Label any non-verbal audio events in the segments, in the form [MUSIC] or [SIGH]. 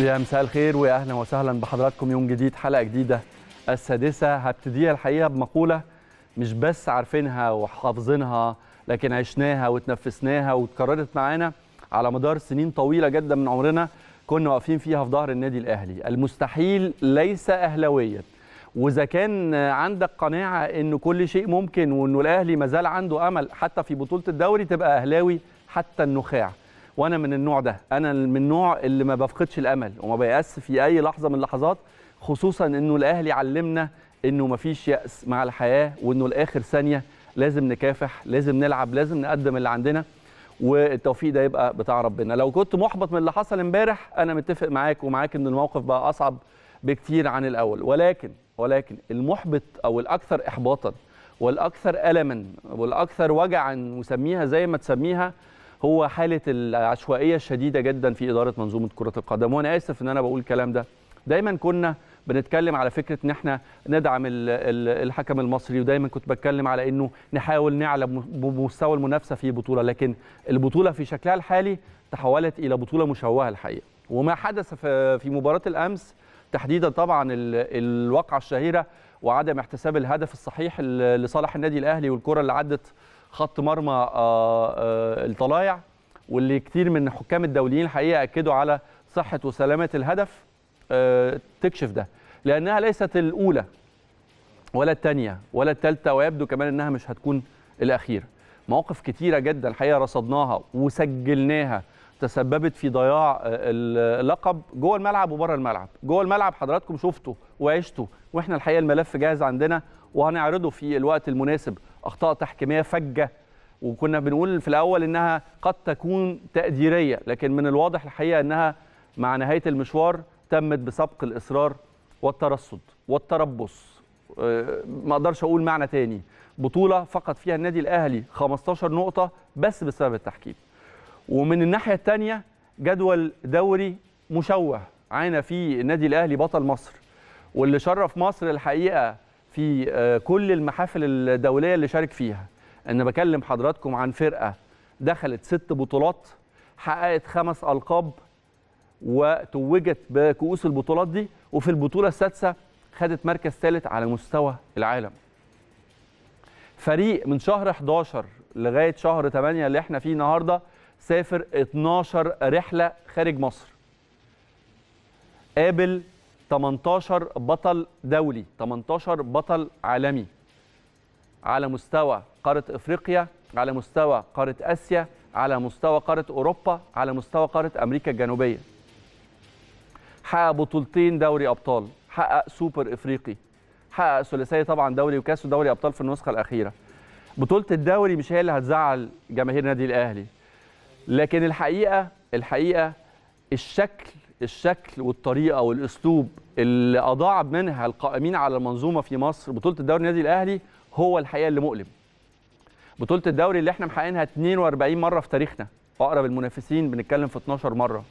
يا مساء الخير ويا أهلا وسهلا بحضراتكم. يوم جديد حلقة جديدة السادسة. هبتديها الحقيقة بمقولة مش بس عارفينها وحافظينها لكن عشناها وتنفسناها واتكررت معانا على مدار سنين طويلة جدا من عمرنا كنا واقفين فيها في ظهر النادي الأهلي. المستحيل ليس اهلاويا. وإذا كان عندك قناعة انه كل شيء ممكن وانه الأهلي مازال عنده أمل حتى في بطولة الدوري تبقى أهلاوي حتى النخاع. وأنا من النوع ده. أنا من النوع اللي ما بفقدش الامل وما بيأس في أي لحظة من اللحظات خصوصا إنه الأهلي علمنا إنه ما فيش يأس مع الحياة وإنه لآخر ثانية لازم نكافح لازم نلعب لازم نقدم اللي عندنا والتوفيق ده يبقى بتاع ربنا. لو كنت محبط من اللي حصل امبارح أنا متفق معاك ومعاك إن الموقف بقى أصعب بكتير عن الأول. ولكن ولكن المحبط أو الأكثر احباطا والأكثر الما والأكثر وجعا وسميها زي ما تسميها هو حالة العشوائية الشديده جدا في إدارة منظومة كرة القدم وأنا آسف إن أنا بقول الكلام ده. دايما كنا بنتكلم على فكرة إن إحنا ندعم الحكم المصري ودايما كنت بتكلم على إنه نحاول نعلى بمستوى المنافسة في بطولة لكن البطولة في شكلها الحالي تحولت إلى بطولة مشوهة الحقيقة. وما حدث في مباراة الأمس تحديدا طبعا الواقعة الشهيرة وعدم احتساب الهدف الصحيح لصالح النادي الأهلي والكرة اللي عدت خط مرمى الطلايع واللي كتير من حكام الدوليين الحقيقة أكدوا على صحة وسلامة الهدف تكشف ده. لأنها ليست الأولى ولا الثانية ولا الثالثة ويبدو كمان إنها مش هتكون الاخيره مواقف كتيرة جدا الحقيقة رصدناها وسجلناها تسببت في ضياع اللقب جوه الملعب وبره الملعب. جوه الملعب حضراتكم شفتوا وعشتوا وإحنا الحقيقة الملف جاهز عندنا وهنعرضه في الوقت المناسب. أخطاء تحكيمية فجة. وكنا بنقول في الأول إنها قد تكون تقديرية لكن من الواضح الحقيقة إنها مع نهاية المشوار تمت بسبق الإصرار والترصد والتربص. ما أقدرش أقول معنى تاني. بطولة فقد فيها النادي الأهلي 15 نقطة بس بسبب التحكيم. ومن الناحية الثانية جدول دوري مشوه عانى فيه النادي الأهلي بطل مصر. واللي شرف مصر الحقيقة في كل المحافل الدولية اللي شارك فيها. أنا بكلم حضراتكم عن فرقة دخلت ست بطولات حققت خمس ألقاب وتوجت بكؤوس البطولات دي وفي البطولة السادسة خدت مركز ثالث على مستوى العالم. فريق من شهر 11 لغاية شهر 8 اللي إحنا فيه النهارده سافر 12 رحلة خارج مصر. قابل 18 بطل دولي 18 بطل عالمي. على مستوى قارة إفريقيا على مستوى قارة آسيا على مستوى قارة أوروبا على مستوى قارة أمريكا الجنوبية. حقق بطولتين دوري أبطال حقق سوبر إفريقي حقق ثلاثية طبعا دوري وكأس ودوري أبطال في النسخة الأخيرة. بطولة الدوري مش هي اللي هتزعل جماهير النادي الأهلي. لكن الحقيقة الحقيقة الشكل الشكل والطريقة والأسلوب اللي أضاع منها القائمين على المنظومة في مصر بطولة الدوري النادي الأهلي هو الحقيقة اللي مؤلم. بطولة الدوري اللي إحنا محققينها 42 مرة في تاريخنا أقرب المنافسين بنتكلم في 12 مرة.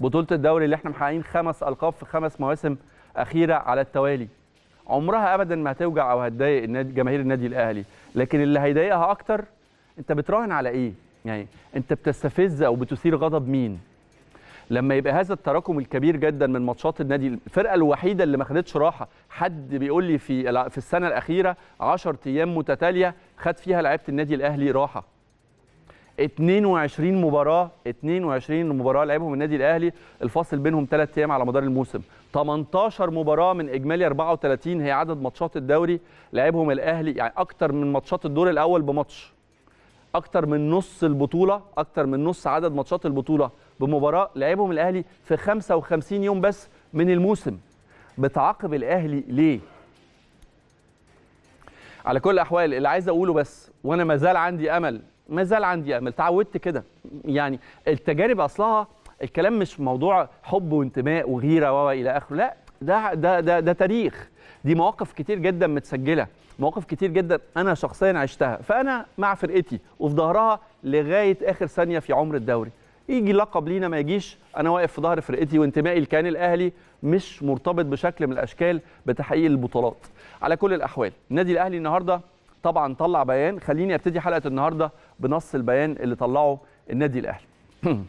بطولة الدوري اللي إحنا محققين خمس ألقاب في خمس مواسم أخيرة على التوالي. عمرها ابدا ما هتوجع أو هتضايق النادي جماهير النادي الأهلي. لكن اللي هيضايقها أكتر أنت بتراهن على إيه؟ يعني أنت بتستفز أو بتثير غضب مين؟ لما يبقى هذا التراكم الكبير جدا من ماتشات النادي الفرقة الوحيدة اللي ما خدتش راحة. حد بيقول لي في في السنة الأخيرة 10 أيام متتالية خد فيها لعيبة النادي الأهلي راحة. 22 مباراة 22 مباراة لعبهم النادي الأهلي الفاصل بينهم 3 أيام على مدار الموسم. 18 مباراة من إجمالي 34 هي عدد ماتشات الدوري لعبهم الأهلي يعني أكتر من ماتشات الدور الأول بماتش. أكتر من نص البطولة أكتر من نص عدد ماتشات البطولة. بمباراة لعبهم الأهلي في 55 يوم بس من الموسم. بتعاقب الأهلي ليه؟ على كل الأحوال اللي عايز أقوله بس وأنا ما زال عندي أمل ما زال عندي أمل تعودت كده. يعني التجارب أصلها الكلام مش موضوع حب وانتماء وغيرة والى آخره لا ده ده ده ده تاريخ. دي مواقف كتير جدا متسجلة مواقف كتير جدا أنا شخصيا عشتها. فأنا مع فرقتي وفي ظهرها لغاية آخر ثانية في عمر الدوري. يجي لقب لينا ما يجيش. أنا واقف في ظهر فرقتي وانتمائي لكيان الأهلي مش مرتبط بشكل من الأشكال بتحقيق البطولات. على كل الأحوال النادي الأهلي النهارده طبعا طلع بيان. خليني أبتدي حلقة النهارده بنص البيان اللي طلعه النادي الأهلي. [CLEARS THROAT]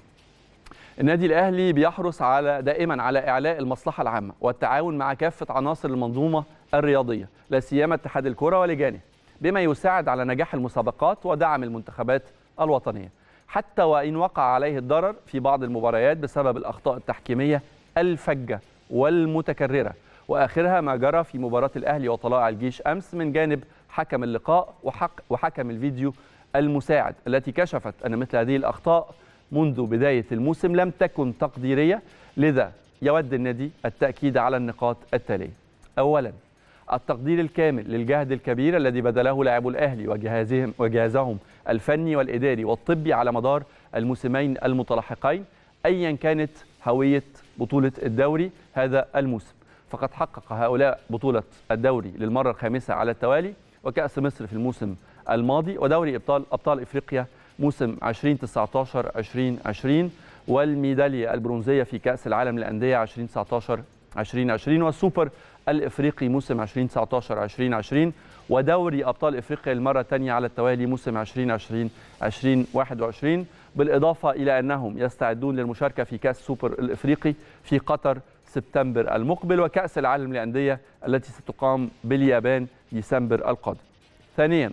النادي الأهلي بيحرص على دائما على إعلاء المصلحة العامة والتعاون مع كافة عناصر المنظومة الرياضية لا سيما اتحاد الكرة ولجانه بما يساعد على نجاح المسابقات ودعم المنتخبات الوطنية. حتى وإن وقع عليه الضرر في بعض المباريات بسبب الأخطاء التحكيمية الفجة والمتكررة. وآخرها ما جرى في مباراة الأهلي وطلائع الجيش أمس من جانب حكم اللقاء وحق وحكم الفيديو المساعد التي كشفت أن مثل هذه الأخطاء منذ بداية الموسم لم تكن تقديرية. لذا يود النادي التأكيد على النقاط التالية. اولا التقدير الكامل للجهد الكبير الذي بذله لاعبو الأهلي وجهازهم وجهازهم الفني والإداري والطبي على مدار الموسمين المتلاحقين ايا كانت هوية بطولة الدوري هذا الموسم. فقد حقق هؤلاء بطولة الدوري للمرة الخامسة على التوالي وكأس مصر في الموسم الماضي ودوري ابطال أبطال إفريقيا موسم 2019 2020 والميدالية البرونزية في كأس العالم للأندية 2019 2020 والسوبر الإفريقي موسم 2019 2020 ودوري أبطال إفريقيا المرة الثانية على التوالي موسم 2020 2021 بالإضافة إلى أنهم يستعدون للمشاركة في كأس سوبر الإفريقي في قطر سبتمبر المقبل وكأس العالم للأندية التي ستقام باليابان ديسمبر القادم. ثانيا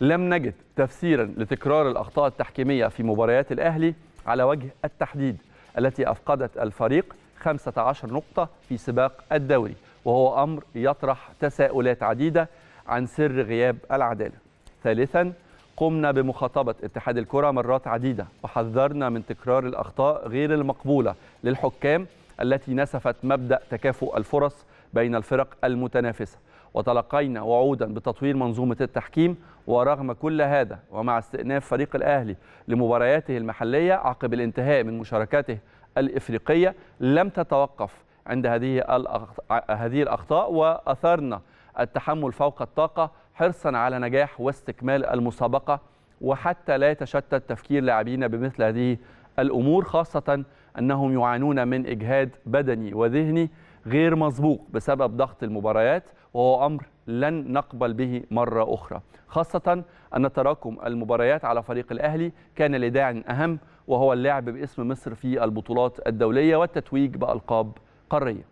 لم نجد تفسيرا لتكرار الأخطاء التحكيمية في مباريات الأهلي على وجه التحديد التي أفقدت الفريق 15 نقطة في سباق الدوري وهو أمر يطرح تساؤلات عديدة عن سر غياب العدالة. ثالثا قمنا بمخاطبة اتحاد الكرة مرات عديدة وحذرنا من تكرار الأخطاء غير المقبولة للحكام التي نسفت مبدأ تكافؤ الفرص بين الفرق المتنافسة وتلقينا وعودا بتطوير منظومة التحكيم ورغم كل هذا ومع استئناف فريق الأهلي لمبارياته المحلية عقب الانتهاء من مشاركاته الإفريقية لم تتوقف عند هذه هذه الأخطاء واثرنا التحمل فوق الطاقة حرصا على نجاح واستكمال المسابقة وحتى لا يتشتت تفكير لاعبينا بمثل هذه الأمور خاصة أنهم يعانون من إجهاد بدني وذهني غير مسبوق بسبب ضغط المباريات وهو أمر لن نقبل به مرة أخرى. خاصة أن تراكم المباريات على فريق الأهلي كان لداع أهم وهو اللعب باسم مصر في البطولات الدولية والتتويج بألقاب قارية.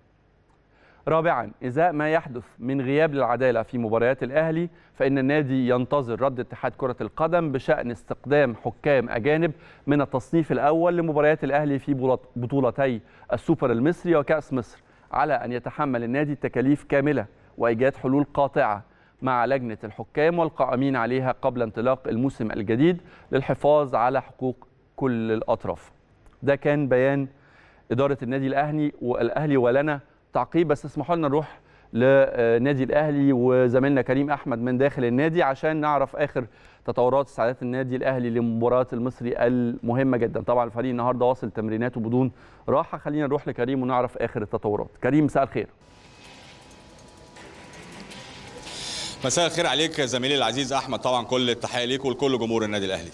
رابعا إزاء ما يحدث من غياب للعدالة في مباريات الأهلي فإن النادي ينتظر رد اتحاد كرة القدم بشأن استقدام حكام أجانب من التصنيف الأول لمباريات الأهلي في بطولتي السوبر المصري وكأس مصر على أن يتحمل النادي التكاليف كاملة وإيجاد حلول قاطعة مع لجنة الحكام والقائمين عليها قبل انطلاق الموسم الجديد للحفاظ على حقوق كل الأطراف. ده كان بيان إدارة النادي الأهلي والأهلي ولنا تعقيب. بس اسمحوا لنا نروح لنادي الأهلي وزميلنا كريم أحمد من داخل النادي عشان نعرف آخر تطورات استعدادات النادي الأهلي لمباراة المصري المهمة جدا. طبعا الفريق النهارده واصل تمريناته بدون راحة. خلينا نروح لكريم ونعرف آخر التطورات. كريم مساء الخير. مساء الخير عليك زميلي العزيز أحمد. طبعا كل التحية ليك ولكل جمهور النادي الأهلي.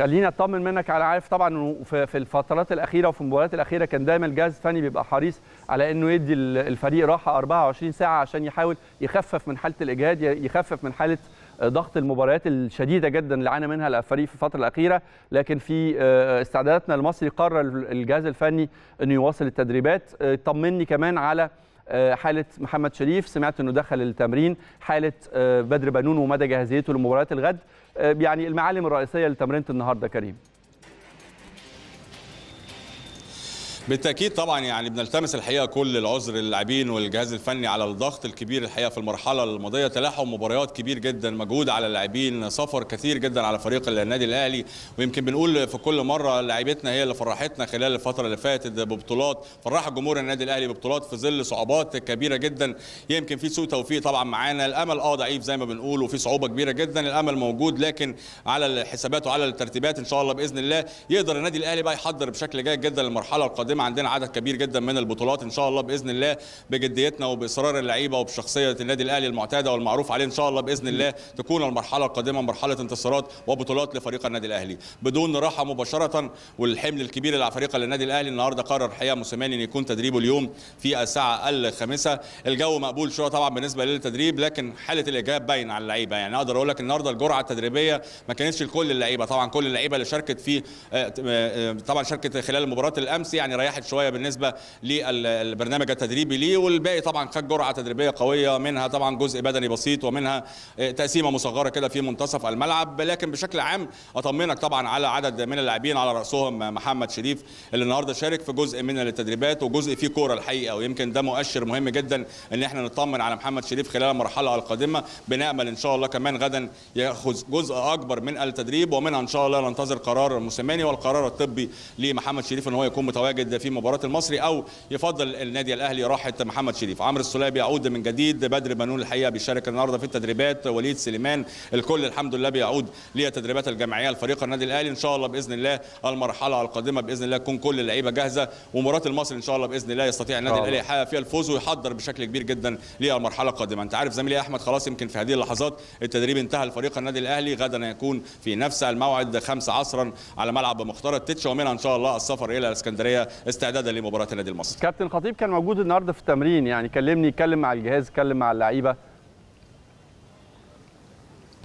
خليني أطمن منك على عارف طبعا إنه في الفترات الأخيرة وفي المباريات الأخيرة كان دايما الجهاز الفني بيبقى حريص على إنه يدي الفريق راحة 24 ساعة عشان يحاول يخفف من حالة الإجهاد يخفف من حالة ضغط المباريات الشديدة جدا اللي عانى منها الفريق في الفترة الأخيرة. لكن في استعداداتنا المصري قرر الجهاز الفني إنه يواصل التدريبات. طمني كمان على حالة محمد شريف سمعت إنه دخل التمرين حالة بدر بنون ومدى جاهزيته لمباراة الغد. يعني المعالم الرئيسية لتمرينة النهارده كريم. بالتأكيد طبعا يعني بنلتمس الحقيقة كل العذر للاعبين والجهاز الفني على الضغط الكبير الحقيقة في المرحلة الماضية. تلاحم مباريات كبير جدا مجهود على اللاعبين سفر كثير جدا على فريق النادي الأهلي. ويمكن بنقول في كل مرة لاعيبتنا هي اللي فرحتنا خلال الفترة اللي فاتت ببطولات. فرحت جمهور النادي الأهلي ببطولات في ظل صعوبات كبيرة جدا. يمكن في سوء توفيق طبعا معانا. الأمل آه ضعيف زي ما بنقول وفي صعوبة كبيرة جدا. الأمل موجود لكن على الحسابات وعلى الترتيبات إن شاء الله بإذن الله يقدر النادي الأهلي بقى يحضر بشكل جيد جدا للمرحلة القادمة. القادمه عندنا عدد كبير جدا من البطولات إن شاء الله بإذن الله بجديتنا وبإصرار اللعيبة وبشخصية النادي الأهلي المعتادة والمعروف عليه إن شاء الله بإذن الله تكون المرحلة القادمة مرحلة انتصارات وبطولات لفريق النادي الأهلي. بدون راحة مباشرة والحمل الكبير اللي على فريق النادي الأهلي النهارده قرر الحقيقة موسيماني إن يكون تدريبه اليوم في الساعة الخامسة. الجو مقبول شوية طبعا بالنسبة للتدريب لكن حالة الاجهاد باينة على اللعيبة. يعني أقدر أقول لك النهارده الجرعة التدريبية ما كانتش لكل اللعيبة. طبعا كل اللعيبة اللي شاركت في طبعا شاركت خلال مباراة الأمس يعني ريحت شوية بالنسبة للبرنامج التدريبي ليه والباقي طبعا خد جرعة تدريبية قوية منها طبعا جزء بدني بسيط ومنها تقسيمة مصغرة كده في منتصف الملعب. لكن بشكل عام أطمنك طبعا على عدد من اللاعبين على رأسهم محمد شريف اللي النهارده شارك في جزء من التدريبات وجزء فيه كورة الحقيقة. ويمكن ده مؤشر مهم جدا إن إحنا نطمن على محمد شريف خلال المرحلة القادمة بنامل إن شاء الله كمان غدا يأخذ جزء أكبر من التدريب ومنها إن شاء الله ننتظر قرار موسيماني والقرار الطبي لمحمد شريف إن هو يكون متواجد في مباراة المصري أو يفضل النادي الأهلي راحه محمد شريف. عمرو السوليه بيعود من جديد بدر بنون الحقيقة بيشارك النهارده في التدريبات. وليد سليمان الكل الحمد لله بيعود للتدريبات الجماعية لفريق النادي الأهلي. إن شاء الله بإذن الله المرحلة القادمة بإذن الله تكون كل اللعيبة جاهزة. ومباراة المصري إن شاء الله بإذن الله يستطيع النادي الأهلي يحقق فيها الفوز ويحضر بشكل كبير جدا للمرحلة القادمة. أنت عارف زميلي أحمد خلاص يمكن في هذه اللحظات التدريب انتهى لفريق النادي الأهلي. غدا يكون في نفس الموعد 5 عصرا على ملعب مختار التتش. ومنها إن شاء الله السفر إلى الإسكندرية استعدادا لمباراة النادي المصري. كابتن خطيب كان موجود النهارده في التمرين يعني كلمني يتكلم مع الجهاز يتكلم مع اللعيبة.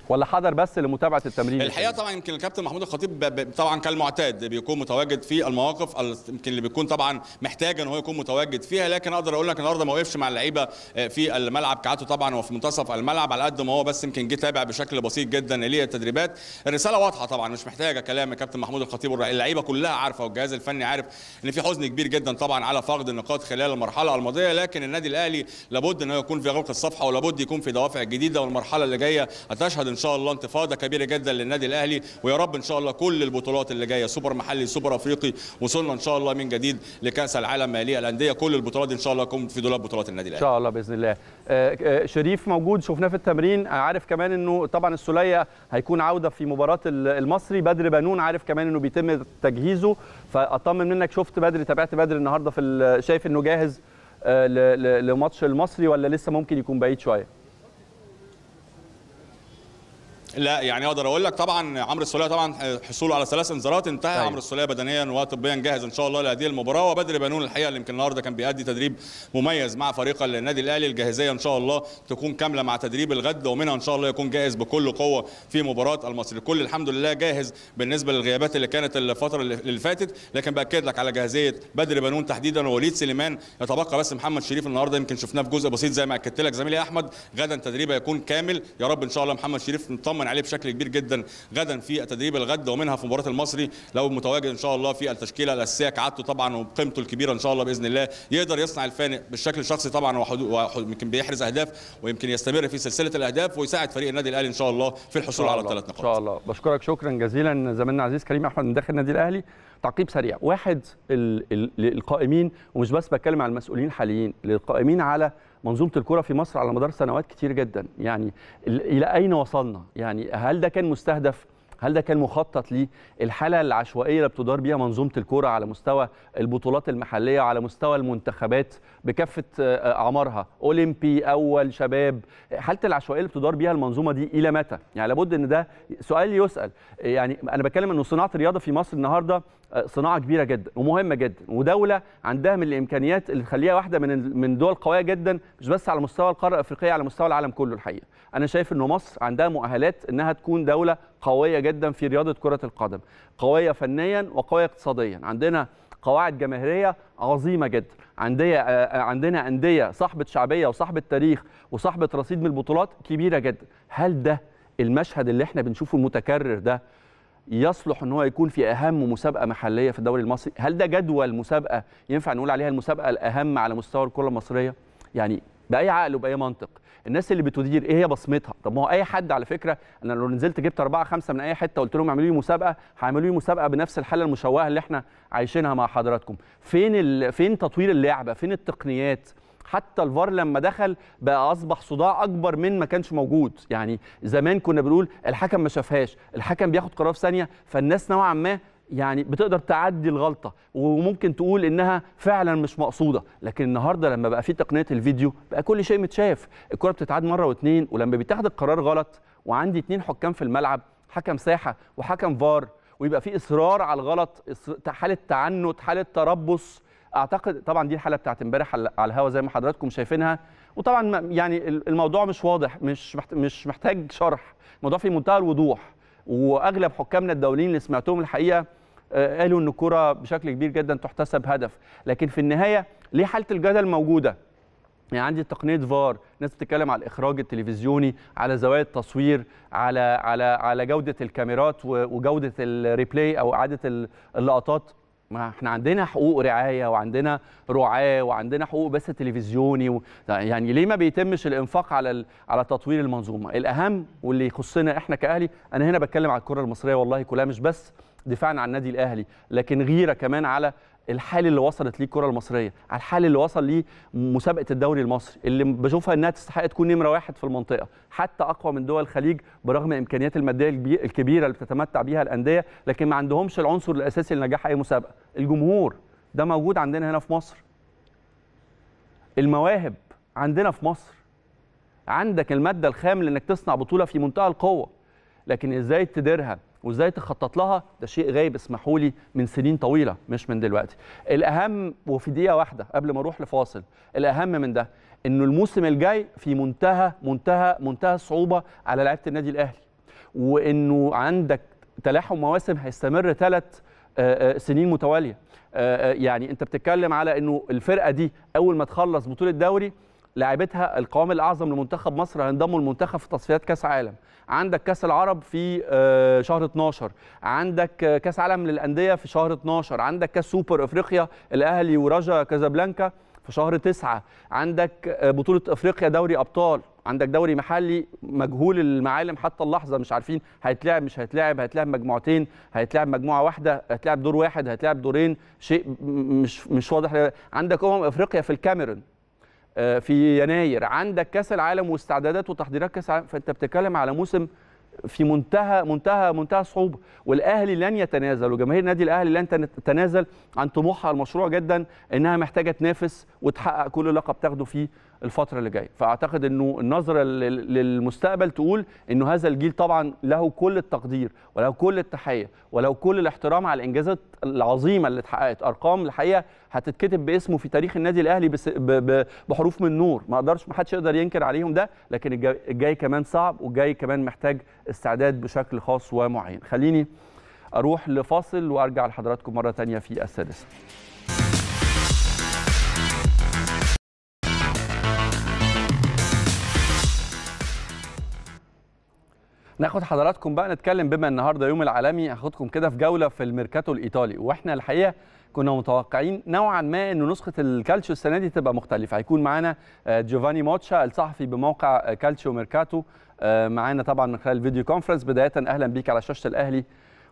ولا حضر بس لمتابعة التمرين الحقيقة طبعا يمكن الكابتن محمود الخطيب طبعا كالمعتاد بيكون متواجد في المواقف يمكن اللي بيكون طبعا محتاج إن هو يكون متواجد فيها لكن أقدر أقول لك النهارده ما وقفش مع اللعيبة في الملعب كعادته طبعا وفي منتصف الملعب على قد ما هو بس يمكن جه تابع بشكل بسيط جدا للتدريبات الرسالة واضحة طبعا مش محتاجة كلام الكابتن محمود الخطيب اللعيبة كلها عارفة والجهاز الفني عارف إن في حزن كبير جدا طبعا على فقد النقاط خلال المرحلة الماضية لكن النادي الأهلي لابد إن هو يكون في غلق الصفحة ولابد يكون في دوافع جديدة والمرحلة اللي جاية هتشهد إن شاء الله انتفاضة كبيرة جدا للنادي الأهلي ويا رب إن شاء الله كل البطولات اللي جاية سوبر محلي سوبر أفريقي وصلنا إن شاء الله من جديد لكأس العالم للأندية كل البطولات إن شاء الله تكون في دولاب بطولات النادي الأهلي. إن شاء الله بإذن الله. شريف موجود شفناه في التمرين. عارف كمان إنه طبعا السولية هيكون عودة في مباراة المصري. بدر بنون عارف كمان إنه بيتم تجهيزه. فأطمن منك شفت بدر تابعت بدر النهارده في شايف إنه جاهز لماتش المصري ولا لسه ممكن يكون بعيد شوية؟ لا يعني أقدر أقول لك طبعا عمرو السولية طبعا حصوله على ثلاث انذارات انتهى أيوة. عمرو السولية بدنيا وطبيا جاهز إن شاء الله لهذه المباراة. وبدر بنون الحقيقة اللي يمكن النهارده كان بيأدي تدريب مميز مع فريق النادي الأهلي الجاهزية إن شاء الله تكون كاملة مع تدريب الغد ومنها إن شاء الله يكون جاهز بكل قوة في مباراة المصري. الكل الحمد لله جاهز بالنسبة للغيابات اللي كانت الفترة اللي فاتت. لكن بأكد لك على جاهزية بدر بنون تحديدا ووليد سليمان يتبقى بس محمد شريف النهارده يمكن شفناه في جزء بسيط زي ما أكدت لك. زميلي أحمد غدا تدريبه يكون كامل. يا رب إن شاء الله محمد شريف نطمن عليه بشكل كبير جدا غدا في تدريب الغد ومنها في مباراة المصري. لو متواجد إن شاء الله في التشكيلة الأساسية كعادته طبعا وبقيمته الكبيرة إن شاء الله بإذن الله يقدر يصنع الفانق بالشكل الشخصي طبعا ويمكن بيحرز أهداف ويمكن يستمر في سلسلة الأهداف ويساعد فريق النادي الأهلي إن شاء الله في الحصول على الثلاث نقاط. إن شاء الله. بشكرك شكرا جزيلا زميلنا العزيز كريم أحمد من داخل النادي الأهلي. تعقيب سريع. واحد القائمين ومش بس بتكلم على المسؤولين الحاليين القائمين على منظومة الكره في مصر على مدار سنوات كتير جدا. يعني إلى أين وصلنا؟ يعني هل ده كان مستهدف؟ هل ده كان مخطط ليه؟ الحالة العشوائية اللي بتدار بيها منظومة الكره على مستوى البطولات المحلية وعلى مستوى المنتخبات بكافة أعمارها. أولمبي أول شباب. حالة العشوائية اللي بتدار بيها المنظومة دي إلى متى؟ يعني لابد إن ده سؤال يسأل. يعني أنا بتكلم إنه صناعة الرياضة في مصر النهارده صناعة كبيرة جدا ومهمة جدا ودولة عندها من الإمكانيات اللي تخليها واحدة من من دول قوية جدا مش بس على مستوى القارة الأفريقية على مستوى العالم كله الحقيقة. أنا شايف إنه مصر عندها مؤهلات إنها تكون دولة قوية جدا في رياضة كرة القدم قوية فنيا وقوية اقتصاديا. عندنا قواعد جماهيرية عظيمة جدا. عندنا عندنا أندية صاحبة شعبية وصاحبة تاريخ وصاحبة رصيد من البطولات كبيرة جدا. هل ده المشهد اللي إحنا بنشوفه المتكرر ده يصلح إن هو يكون في أهم مسابقة محلية في الدوري المصري؟ هل ده جدول مسابقة ينفع نقول عليها المسابقة الأهم على مستوى الكرة المصرية؟ يعني بأي عقل وبأي منطق. الناس اللي بتدير إيه هي بصمتها؟ طب ما هو أي حد على فكرة أنا لو نزلت جبت أربعة خمسة من أي حتة قلت لهم اعملوا لي مسابقة هيعملوا لي مسابقة بنفس الحالة المشوهة اللي إحنا عايشينها مع حضراتكم. فين ال... فين تطوير اللعبة؟ فين التقنيات؟ حتى الفار لما دخل بقى أصبح صداع أكبر من ما كانش موجود. يعني زمان كنا بنقول الحكم ما شافهاش الحكم بياخد قرار في ثانية فالناس نوعا ما يعني بتقدر تعدي الغلطة وممكن تقول إنها فعلا مش مقصودة. لكن النهارده لما بقى في تقنية الفيديو بقى كل شيء متشاف. الكرة بتتعاد مرة واثنين ولما بيتاخد القرار غلط وعندي اثنين حكام في الملعب حكم ساحة وحكم فار ويبقى في إصرار على الغلط حالة تعنت حالة تربص أعتقد طبعا دي الحالة بتاعت امبارح على الهوا زي ما حضراتكم شايفينها. وطبعا يعني الموضوع مش واضح مش مش محتاج شرح. الموضوع في منتهى الوضوح. وأغلب حكامنا الدوليين اللي سمعتهم الحقيقة آه، قالوا إن الكره بشكل كبير جدا تحتسب هدف. لكن في النهاية ليه حالة الجدل موجودة؟ يعني عندي تقنية فار. ناس بتتكلم على الإخراج التلفزيوني على زوايا التصوير على على على جودة الكاميرات وجودة الريبلاي أو إعادة ال- اللقطات. ما إحنا عندنا حقوق رعاية وعندنا رعاة وعندنا حقوق بث تلفزيوني و... يعني ليه ما بيتمش الإنفاق على ال... على تطوير المنظومة؟ الأهم واللي يخصنا إحنا كأهلي أنا هنا بتكلم على الكرة المصرية والله كلها مش بس دفاعا عن النادي الأهلي لكن غيرة كمان على الحال اللي وصلت ليه الكرة المصرية على الحال اللي وصل ليه مسابقة الدوري المصري اللي بشوفها إنها تستحق تكون نمرة واحد في المنطقة حتى أقوى من دول الخليج برغم الامكانيات المادية الكبي- الكبيرة اللي بتتمتع بيها الأندية لكن ما عندهمش العنصر الأساسي لنجاح أي مسابقة. الجمهور ده موجود عندنا هنا في مصر. المواهب عندنا في مصر. عندك المادة الخام لإنك تصنع بطولة في منتهى القوة لكن إزاي تديرها؟ وازاي تخطط لها؟ ده شيء غايب اسمحوا لي من سنين طويلة مش من دلوقتي. الأهم وفي دقيقة واحدة قبل ما أروح لفاصل الأهم من ده إنه الموسم الجاي في منتهى منتهى منتهى الصعوبة على لعيبة النادي الأهلي. وإنه عندك تلاحم مواسم هيستمر ثلاث سنين متوالية. آه، آه، يعني أنت بتتكلم على إنه الفرقة دي أول ما تخلص بطولة دوري لاعبتها القوام الأعظم لمنتخب مصر هينضموا المنتخب في تصفيات كأس عالم. عندك كاس العرب في آه، شهر 12 عندك آه، كاس عالم للأندية في شهر 12 عندك كاس سوبر إفريقيا الأهلي ورجا كازابلانكا في شهر 9 عندك آه، بطولة إفريقيا دوري أبطال. عندك دوري محلي مجهول المعالم حتى اللحظة مش عارفين هيتلعب مش هيتلعب. هيتلعب مجموعتين هيتلعب مجموعة واحدة هيتلعب دور واحد هيتلعب دورين. شيء مش مش واضح. عندك أمم إفريقيا في الكاميرون. في يناير. عندك كأس العالم واستعدادات وتحضيرات كأس العالم. فأنت بتتكلم على موسم في منتهى منتهى منتهى الصعوبة. والأهلي لن يتنازل وجماهير النادي الأهلي لن تن- تتنازل عن طموحها المشروع جدا إنها محتاجة تنافس وتحقق كل لقب تاخده في الفترة اللي جاية. فأعتقد إنه النظرة لل- للمستقبل تقول إنه هذا الجيل طبعا له كل التقدير وله كل التحية وله كل الاحترام على الإنجازات العظيمة اللي اتحققت. أرقام الحقيقة هتتكتب باسمه في تاريخ النادي الأهلي بس بحروف من نور. ما أقدرش ما حدش يقدر ينكر عليهم ده لكن الجاي, كمان صعب والجاي كمان محتاج استعداد بشكل خاص ومعين. خليني أروح لفاصل وأرجع لحضراتكم مرة تانية في السادسة. ناخد حضراتكم بقى نتكلم بما النهارده يوم العالمي. هاخدكم كده في جولة في الميركاتو الإيطالي وإحنا الحقيقة كنا متوقعين نوعا ما إن نسخة الكالتشيو السنة دي تبقى مختلفة. هيكون معانا آه، جوفاني موتشا الصحفي بموقع آه، كالتشيو ميركاتو آه، معانا طبعا من خلال ال video conference. بداية أهلا بيك على شاشة الأهلي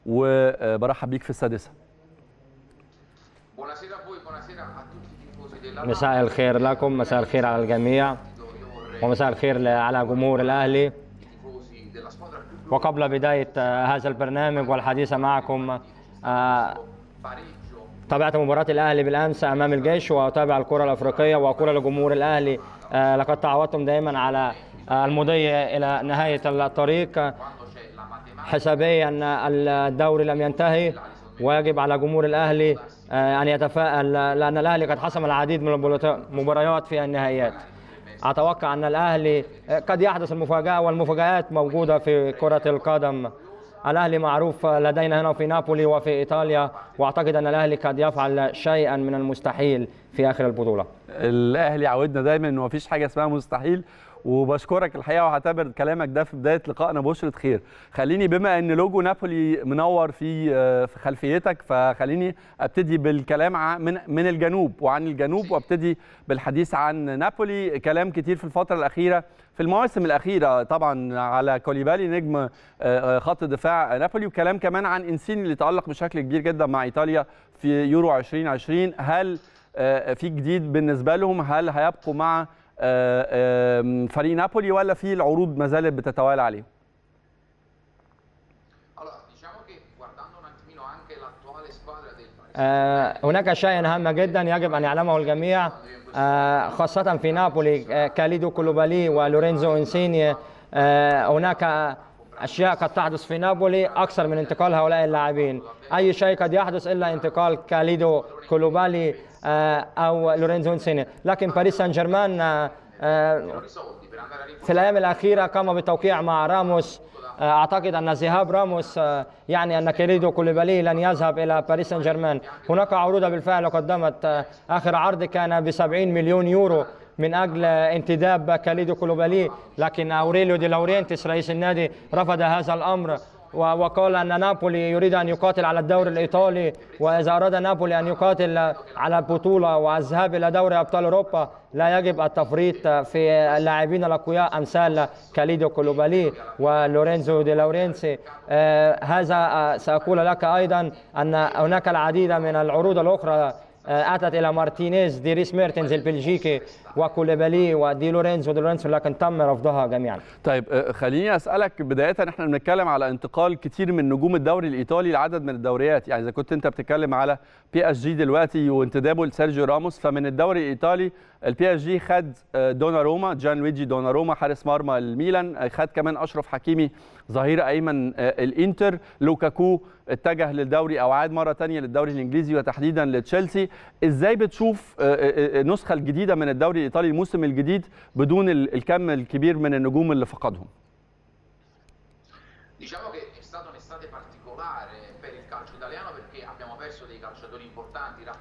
وبرحب بيك في السادسة. مساء الخير لكم مساء الخير على الجميع ومساء الخير على جمهور الأهلي. وقبل بداية آه، هذا البرنامج والحديث معكم آه، تابعت مباراة الأهلي بالأمس أمام الجيش وأتابع الكرة الأفريقية وأقول لجمهور الأهلي آه، لقد تعودتم دائما على المضي إلى نهاية الطريق. حسابيا الدوري لم ينتهي ويجب على جمهور الأهلي أن يتفائل لأن الأهلي قد حسم العديد من المباريات في النهائيات. أتوقع أن الأهلي قد يحدث المفاجأة والمفاجآت موجودة في كرة القدم. الأهلي معروف لدينا هنا في نابولي وفي إيطاليا وأعتقد أن الأهلي قد يفعل شيئا من المستحيل في آخر البطولة. الأهلي عودنا دايما انه مفيش حاجة اسمها مستحيل وبشكرك الحقيقة وهعتبر كلامك ده في بداية لقائنا. بشرة خير. خليني بما إن لوجو نابولي منور في آه، في خلفيتك فخليني أبتدي بالكلام من من الجنوب وعن الجنوب وأبتدي بالحديث عن نابولي. كلام كتير في الفترة الأخيرة في المواسم الأخيرة طبعا على كوليبالي نجم آه، آه، خط دفاع نابولي. وكلام كمان عن إنسيني اللي تألق بشكل كبير جدا مع إيطاليا في يورو 2020 هل في جديد بالنسبة لهم؟ هل هيبقوا مع فريق نابولي ولا في العروض ما زالت بتتوالى عليهم. آه، هناك شيء هام جدا يجب أن يعلمه الجميع. آه، خاصة في نابولي آه، كاليدو كولوبالي ولورينزو إنسيني. آه، هناك أشياء قد تحدث في نابولي أكثر من انتقال هؤلاء اللاعبين. أي شيء قد يحدث إلا انتقال كاليدو كولوبالي آه، أو لورينزو إنسيني. لكن باريس سان جيرمان آه، آه، في الأيام الأخيرة قام بالتوقيع مع راموس. أعتقد أن ذهاب راموس يعني أن كيريدو كوليبالي لن يذهب إلى باريس سان جيرمان هناك عروض بالفعل قدمت آخر عرض كان ب 70 مليون يورو. من أجل انتداب كاليدو كولوبالي لكن أوريليو دي لورينتس رئيس النادي رفض هذا الأمر و- وقال أن نابولي يريد أن يقاتل على الدوري الإيطالي وإذا أراد نابولي أن يقاتل على البطولة والذهاب إلى دوري أبطال أوروبا لا يجب التفريط في اللاعبين الأقوياء أمثال كاليدو كولوبالي ولورينزو دي لورينسي. آه، هذا آه، سأقول لك أيضا أن هناك العديد من العروض الأخرى آه، أتت إلى مارتينيز دي ريس ميرتنز البلجيكي وكوليبالي ودي لورينزو دي لورينسو لكن تم رفضها جميعا. طيب آه، خليني أسألك بداية إحنا بنتكلم على انتقال كتير من نجوم الدوري الإيطالي لعدد من الدوريات. يعني إذا كنت أنت بتتكلم على PSG دلوقتي وانتدابه لسيرجيو راموس فمن الدوري الإيطالي ال PSG خد آه، دوناروما جان لويجي دوناروما حارس مرمى الميلان آه، خد كمان أشرف حكيمي ظهير أيمن الإنتر لوكاكو اتجه للدوري أو عاد مرة تانية للدوري الإنجليزي وتحديدا لتشيلسي. إزاي بتشوف النسخة الجديدة من الدوري الايطالي الموسم الجديد بدون ال- الكم الكبير من النجوم اللي فقدهم.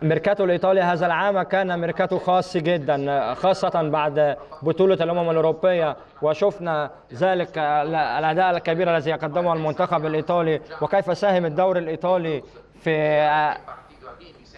ميركاتو الايطالي هذا العام كان ميركاتو خاص جدا خاصه بعد بطوله الامم الاوروبيه وشفنا ذلك الاداء الكبير الذي قدمه المنتخب الايطالي وكيف ساهم الدوري الايطالي في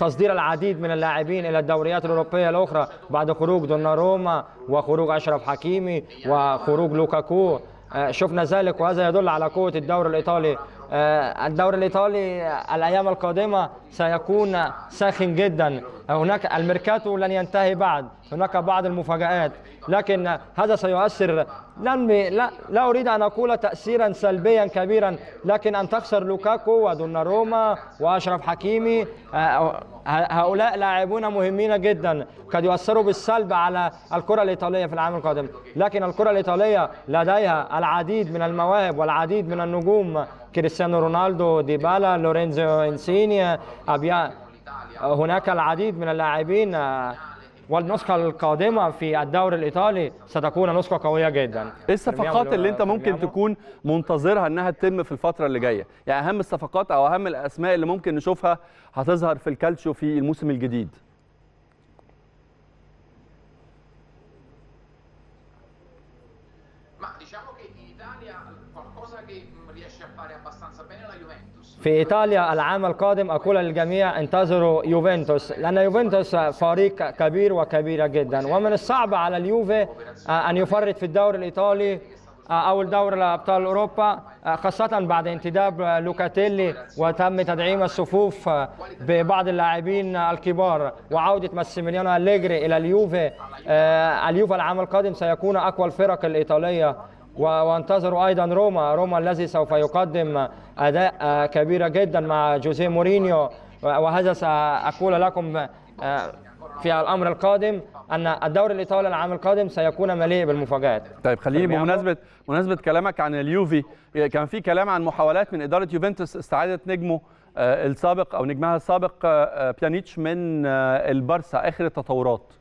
تصدير العديد من اللاعبين إلى الدوريات الأوروبية الأخرى بعد خروج دوناروما وخروج أشرف حكيمي وخروج لوكاكو. آه، شفنا ذلك وهذا يدل على قوة الدوري الإيطالي. آه، الدوري الإيطالي الأيام القادمة سيكون ساخن جدا. هناك الميركاتو لن ينتهي بعد. هناك بعض المفاجآت. لكن هذا سيؤثر. لن لا, لا أريد أن أقول تاثيرا سلبيا كبيرا لكن أن تخسر لوكاكو ودوناروما وأشرف حكيمي آه، هؤلاء لاعبون مهمين جدا. قد يؤثروا بالسلب على الكرة الإيطالية في العام القادم. لكن الكرة الإيطالية لديها العديد من المواهب والعديد من النجوم. كريستيانو رونالدو ديبالا لورينزو إنسيني أبيا هناك العديد من اللاعبين آه، والنسخة القادمة في الدوري الإيطالي ستكون نسخة قوية جدا. إيه الصفقات اللي أنت ممكن تكون منتظرها إنها تتم في الفترة اللي جاية؟ يعني أهم الصفقات أو أهم الأسماء اللي ممكن نشوفها هتظهر في الكالتشيو في الموسم الجديد. في إيطاليا العام القادم أقول للجميع انتظروا يوفنتوس لأن يوفنتوس فريق كبير وكبير جدا. ومن الصعب على اليوفي آه، أن يفرط في الدوري الإيطالي آه، أو الدوري ابطال أوروبا آه، خاصة بعد انتداب لوكاتيلي وتم تدعيم الصفوف ببعض اللاعبين الكبار وعودة ماسيميليانو أليجري إلى اليوفي اليوفي العام القادم سيكون أقوى الفرق الإيطالية. وانتظروا أيضا روما. روما الذي سوف يقدم أداء آه، كبير جدا مع جوزيه مورينيو. وهذا سأقول لكم آه، في الأمر القادم أن الدوري الإيطالي العام القادم سيكون مليء بالمفاجآت. طيب خليني. بمناسبه بمناسبة كلامك عن اليوفي كان في كلام عن محاولات من إدارة يوفنتوس استعادة نجمه آه، السابق أو نجمها السابق آه، بيانيتش من البارسا آخر التطورات.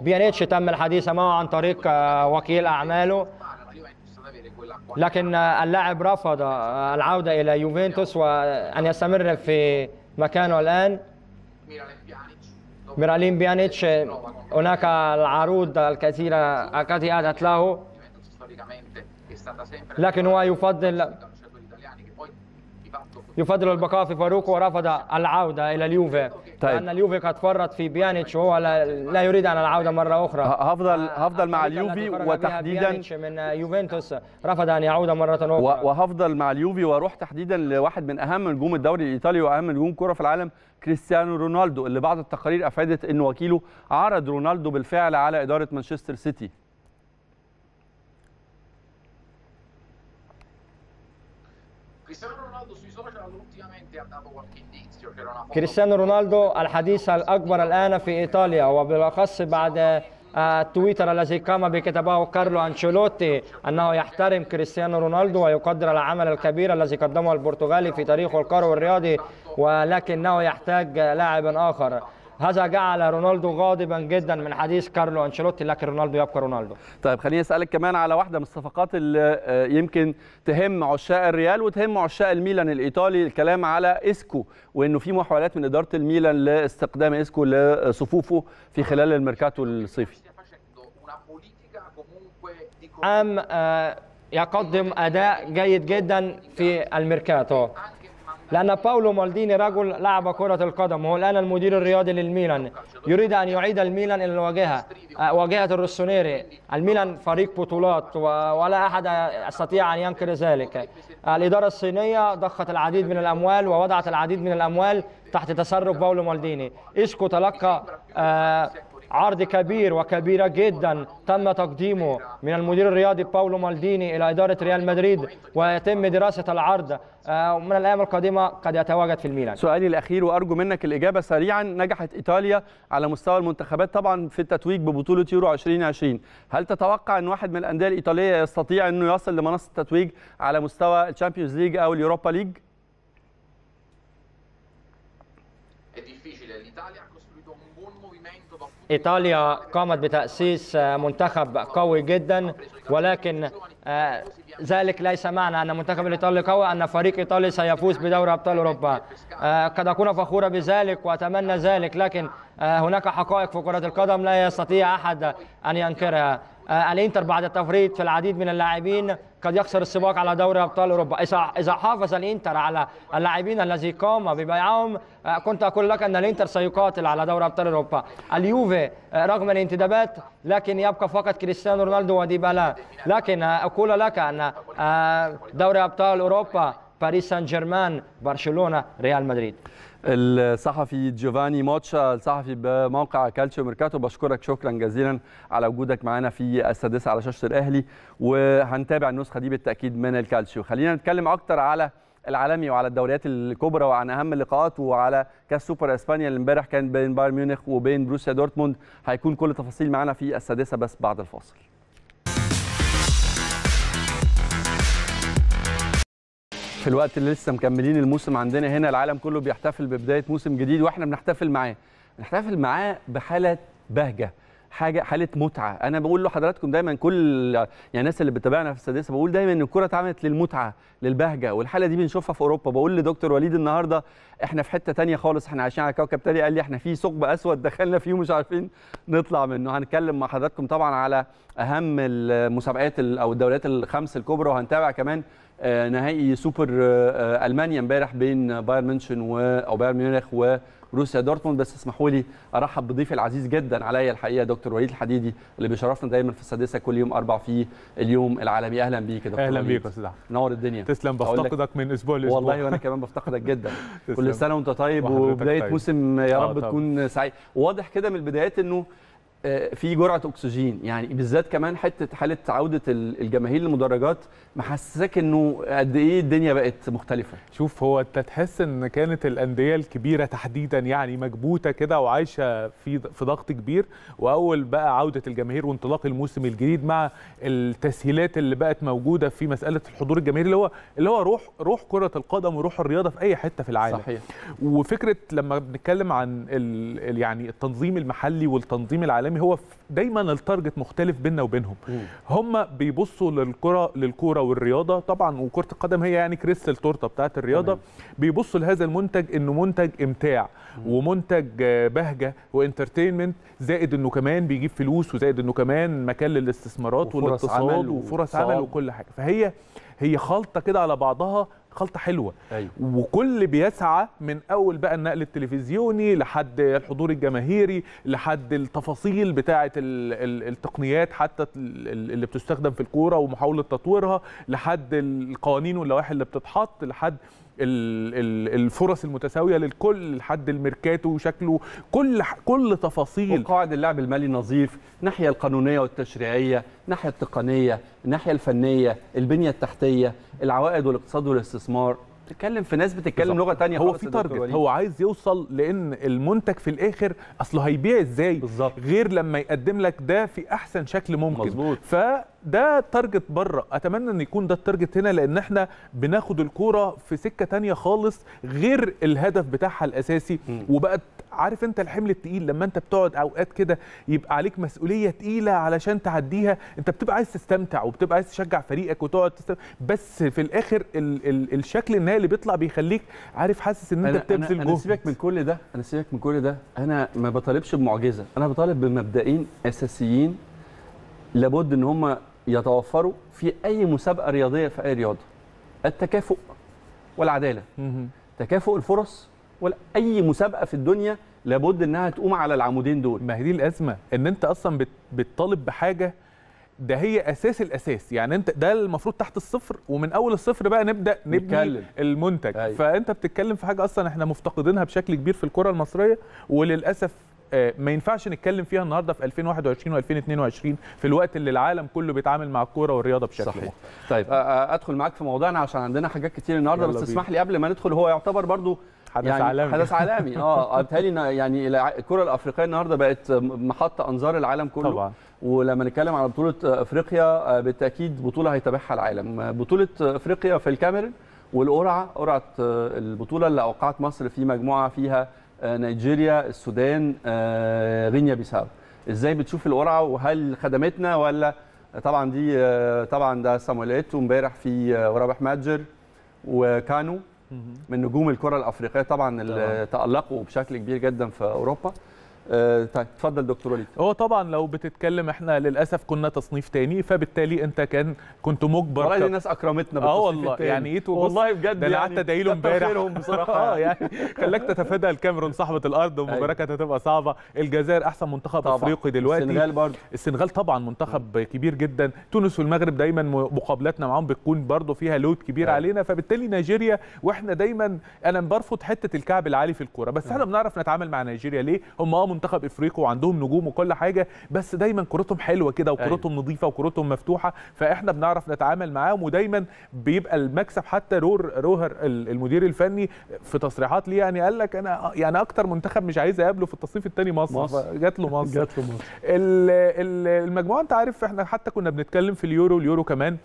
بيانيتش تم الحديث معه عن طريق آه، وكيل أعماله. لكن آه، اللاعب رفض آه، العودة إلى يوفنتوس وأن يستمر في مكانه الآن ميرالين بيانيتش هناك العروض الكثيرة التي اتت له لكن هو يفضل يفضل البقاء في فاروق ورفض العودة إلى اليوفي. طيب. لأن اليوفي قد فرط في بيانيتش وهو لا, لا يريد أن العودة مرة أخرى. هفضل هفضل مع اليوفي وتحديدا من يوفنتوس رفض أن يعود مرة أخرى. وهفضل مع اليوفي وأروح تحديدا لواحد من أهم نجوم الدوري الإيطالي وأهم نجوم كرة في العالم كريستيانو رونالدو اللي بعض التقارير أفادت إن وكيله عرض رونالدو بالفعل على إدارة مانشستر سيتي. كريستيانو رونالدو الحديث الأكبر الآن في إيطاليا وبالأخص بعد آه، تويتر الذي قام بكتابه كارلو أنشيلوتي أنه يحترم كريستيانو رونالدو ويقدر العمل الكبير الذي قدمه البرتغالي في تاريخه الكروي الرياضي ولكنه يحتاج لاعبا آخر. هذا جعل رونالدو غاضبا جدا من حديث كارلو أنشيلوتي لكن رونالدو يبقى رونالدو. طيب خليني أسألك كمان على واحدة من الصفقات اللي آه، يمكن تهم عشاق الريال وتهم عشاق الميلان الإيطالي. الكلام على إسكو وإنه في محاولات من إدارة الميلان لاستقدام إسكو لصفوفه في خلال الميركاتو الصيفي. عام آه، يقدم أداء جيد جدا في الميركاتو. لأن باولو مالديني رجل لعب كرة القدم هو الآن المدير الرياضي للميلان. يريد أن يعيد الميلان إلى الواجهة آه، واجهة الروسونيري. الميلان فريق بطولات ولا أحد يستطيع أن ينكر ذلك. الإدارة الصينية ضخت العديد من الأموال ووضعت العديد من الأموال تحت تصرف باولو مالديني إسكو تلقى آه، عرض كبير وكبيرة جدا تم تقديمه من المدير الرياضي باولو مالديني إلى إدارة ريال مدريد ويتم دراسة العرض آه، ومن الأيام القادمة قد يتواجد في الميلان. سؤالي الأخير وأرجو منك الإجابة سريعا نجحت إيطاليا على مستوى المنتخبات طبعا في التتويج ببطولة يورو 2020 هل تتوقع أن واحد من الأندية الإيطالية يستطيع أنه يصل لمنصة التتويج على مستوى ال Champions League أو ال Europa League؟ إيطاليا قامت بتأسيس آه، منتخب قوي جدا ولكن آه، ذلك ليس معنى أن المنتخب الإيطالي قوي أن فريق إيطالي سيفوز بدوري أبطال أوروبا. آه، قد أكون فخورا بذلك وأتمنى ذلك لكن هناك حقائق في كرة القدم لا يستطيع أحد أن ينكرها. الإنتر بعد التفريط في العديد من اللاعبين قد يخسر السباق على دوري أبطال أوروبا. اذا حافظ الإنتر على اللاعبين الذي قام ببيعهم آه، كنت أقول لك أن الإنتر سيقاتل على دوري أبطال أوروبا. اليوفي آه، رغم الانتدابات لكن يبقى فقط كريستيانو رونالدو وديبالا. لكن آه، أقول لك أن دوري أبطال أوروبا باريس سان جيرمان برشلونه ريال مدريد. الصحفي جوفاني موتشا الصحفي بموقع كالتشيو ميركاتو بشكرك شكرا جزيلا على وجودك معنا في السادسه على شاشة الأهلي وهنتابع النسخة دي بالتأكيد من الكالتشيو. خلينا نتكلم أكتر على العالمي وعلى الدوريات الكبرى وعن أهم اللقاءات وعلى كأس سوبر إسبانيا اللي امبارح كان بين بايرن ميونخ وبين بوروسيا دورتموند. هيكون كل تفاصيل معنا في السادسة بس بعد الفاصل. في الوقت اللي لسه مكملين الموسم عندنا هنا العالم كله بيحتفل ببداية موسم جديد وإحنا بنحتفل معاه. بنحتفل معاه بحالة بهجة حاجة حالة متعة. أنا بقول لحضراتكم دايما كل يعني الناس اللي بتتابعنا في السادسة بقول دايما إن الكرة اتعملت للمتعة للبهجة والحالة دي بنشوفها في أوروبا. بقول لدكتور وليد النهارده إحنا في حتة تانية خالص إحنا عايشين على كوكب تاني. قال لي إحنا في ثقب أسود دخلنا فيه ومش عارفين نطلع منه. هنتكلم مع حضراتكم طبعا على أهم المسابقات ال- أو الدوريات الخمس الكبرى وهنتابع كمان نهائي سوبر آه، آه، ألمانيا امبارح بين بايرن ميونشن و أو بايرن ميونخ وبوروسيا دورتموند بس اسمحوا لي أرحب بضيفي العزيز جدا عليا الحقيقة دكتور وليد الحديدي اللي بيشرفنا دايما في السادسة كل يوم أربع في اليوم العالمي أهلا بيك يا دكتور أهلا. بيك يا أستاذ نور الدنيا تسلم بفتقدك من أسبوع لأسبوع والله وأنا كمان بفتقدك جدا. [LAUGHS] كل سنة وأنت طيب وبداية طيب. موسم يا آه رب. تكون سعيد واضح كده من البدايات إنه آه، في جرعة أكسجين. يعني بالذات كمان حتة حالة عودة ال- الجماهير للمدرجات محسساك إنه قد إيه الدنيا بقت مختلفة. شوف هو أنت تحس إن كانت الأندية الكبيرة تحديدا يعني مكبوتة كده وعايشة في في ضغط كبير. وأول بقى عودة الجماهير وانطلاق الموسم الجديد مع التسهيلات اللي بقت موجودة في مسألة الحضور الجماهيري اللي هو اللي هو روح روح كرة القدم وروح الرياضة في أي حتة في العالم. صحيح. وفكرة لما بنتكلم عن يعني التنظيم المحلي والتنظيم العالمي هو ف- دايما ال target مختلف بيننا وبينهم. هم بيبصوا للكره للكورة والرياضة طبعا وكرة القدم هي يعني كريزة التورتة بتاعت الرياضة. بيبصوا لهذا المنتج إنه منتج إمتاع ومنتج آه، بهجة و entertainment زائد إنه كمان بيجيب فلوس وزائد إنه كمان مكان للاستثمارات والاقتصاد عمل وفرص. عمل وكل حاجة فهي هي خلطة كده على بعضها خلطة حلوة. أيوه. وكل بيسعى من أول بقى النقل التلفزيوني لحد الحضور الجماهيري لحد التفاصيل بتاعة ال- ال- التقنيات حتى ال- ال- اللي بتستخدم في الكورة ومحاولة تطويرها لحد القوانين واللوائح اللي بتتحط لحد الفرص المتساوية للكل لحد الميركاتو وشكله كل كل تفاصيل. وقواعد اللعب المالي نظيف الناحية القانونية والتشريعية الناحية التقنية الناحية الفنية البنية التحتية العوائد والاقتصاد والاستثمار. بتتكلم في ناس بتتكلم لغة تانية هو في target. هو عايز يوصل لأن المنتج في الآخر اصله هيبيع إزاي بالظبط. غير لما يقدم لك ده في أحسن شكل ممكن مظبوط. فده target بره أتمنى إن يكون ده ال target هنا لأن إحنا بناخد الكورة في سكة تانية خالص غير الهدف بتاعها الأساسي وبقت عارف انت الحمل التقيل لما انت بتقعد اوقات كده يبقى عليك مسؤولية تقيلة علشان تعديها انت بتبقى عايز تستمتع وبتبقى عايز تشجع فريقك وتقعد تستمتع بس في الآخر ال ال الشكل النهائي اللي بيطلع بيخليك عارف حاسس ان انت أنا بتبذل أنا, جهد. سيبك من كل ده أنا سيبك من كل ده. أنا ما بطالبش بمعجزة أنا بطالب بمبدئين أساسيين لابد إن هم يتوفروا في أي مسابقة رياضية في أي رياضة. التكافؤ والعدالة. تكافؤ الفرص ولا أي مسابقة في الدنيا لابد إنها تقوم على العمودين دول ما هي دي الأزمة إن أنت أصلا بت بتطالب بحاجة ده هي أساس الأساس يعني أنت ده المفروض تحت الصفر ومن أول الصفر بقى نبدأ نبني نتكلم. المنتج أيوة. فأنت بتتكلم في حاجة أصلا إحنا مفتقدينها بشكل كبير في الكرة المصرية وللأسف ما ينفعش نتكلم فيها النهارده في 2021 و2022 في الوقت اللي العالم كله بيتعامل مع الكورة والرياضة بشكل صحيح مختلف. طيب أ- أ- أدخل معاك في موضوعنا عشان عندنا حاجات كتير النهارده بس. اسمح لي قبل ما ندخل هو يعتبر برضو حدث يعني عالمي. حدث عالمي آه بالتالي يعني الكرة الأفريقية النهارده بقت محط أنظار العالم كله طبعا ولما نتكلم على بطولة أفريقيا آه، بالتأكيد بطولة هيتابعها العالم آه، بطولة أفريقيا في الكاميرون والقرعة قرعة آه، البطولة اللي أوقعت مصر في مجموعة فيها آه، نيجيريا السودان آه، غينيا بيساو. إزاي بتشوف القرعة؟ وهل خدمتنا ولا؟ طبعا دي آه، طبعا ده سامويل إيتو امبارح في آه، ورابح ماجر وكانو من نجوم الكرة الأفريقية. طبعا اللي تألقوا بشكل كبير جدا في أوروبا. آه، طيب اتفضل دكتور وليد. هو طبعا لو بتتكلم إحنا للأسف كنا تصنيف تاني فبالتالي انت كان كنت مجبر والله الناس أكرمتنا آه بالتصنيف والله التاني. يعني بص، والله بجد ده أنا يعني قعدت أدعي له امبارح. [LAUGHS] بصراحة. آه يعني خلاك تتفادى الكاميرون صاحبة الأرض والمباراه كانت هتبقى صعبة. الجزائر أحسن منتخب طبعا. أفريقي دلوقتي. السنغال برضه السنغال طبعا منتخب كبير جدا. تونس والمغرب دايما م- مقابلاتنا معاهم بتكون برضه فيها لود كبير أيوة. علينا. فبالتالي نيجيريا وإحنا دايما أنا برفض حتة الكعب العالي في الكورة. بس إحنا بنعرف نتعامل مع نيجيريا ليه؟ هم آه منتخب افريقي وعندهم نجوم وكل حاجة بس دايما كورتهم حلوة كده وكورتهم نظيفة وكورتهم مفتوحة فإحنا بنعرف نتعامل معاهم ودايما بيبقى المكسب حتى رور روهر ال- المدير الفني في تصريحات ليه يعني قال لك أنا يعني أكتر منتخب مش عايز اقابله في التصنيف الثاني مصر, مصر. جات له مصر. جات له مصر. ال- ال- المجموعة أنت عارف إحنا حتى كنا بنتكلم في اليورو اليورو كمان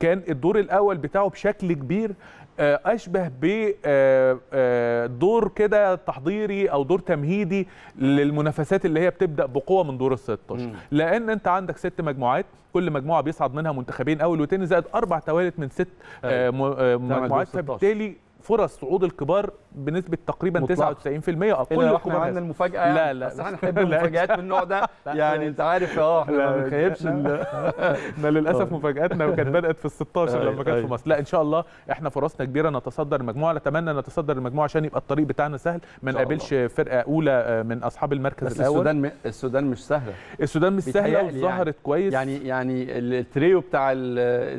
كان الدور الأول بتاعه بشكل كبير أشبه بدور كده تحضيري أو دور تمهيدي للمنافسات اللي هي بتبدأ بقوة من دور ال 16 مم. لأن أنت عندك ست مجموعات كل مجموعة بيصعد منها منتخبين أول وتاني زائد أربع توالت من ست آه، آه، دور مجموعات 16. فبالتالي فرص صعود الكبار بنسبة تقريبا مطلقة. 99% آه كل كل الكبار عملنا المفاجأة؟ يعني. لا، لا، بس إحنا لا. نحب المفاجآت من النوع ده. يعني أنت عارف آه إحنا ما بنخيبش [LAUGHS] [LAUGHS] إحنا للأسف مفاجآتنا كانت بدأت في ال 16 أيوة، لما كانت. في مصر. لا إن شاء الله إحنا فرصنا كبيرة نتصدر المجموعة. نتمنى نتصدر المجموعة عشان يبقى الطريق بتاعنا سهل. ما نقابلش فرقة أولى من أصحاب المركز بس الأول. السودان م- السودان مش سهلة. السودان مش سهلة وظهرت كويس. يعني يعني التريو بتاع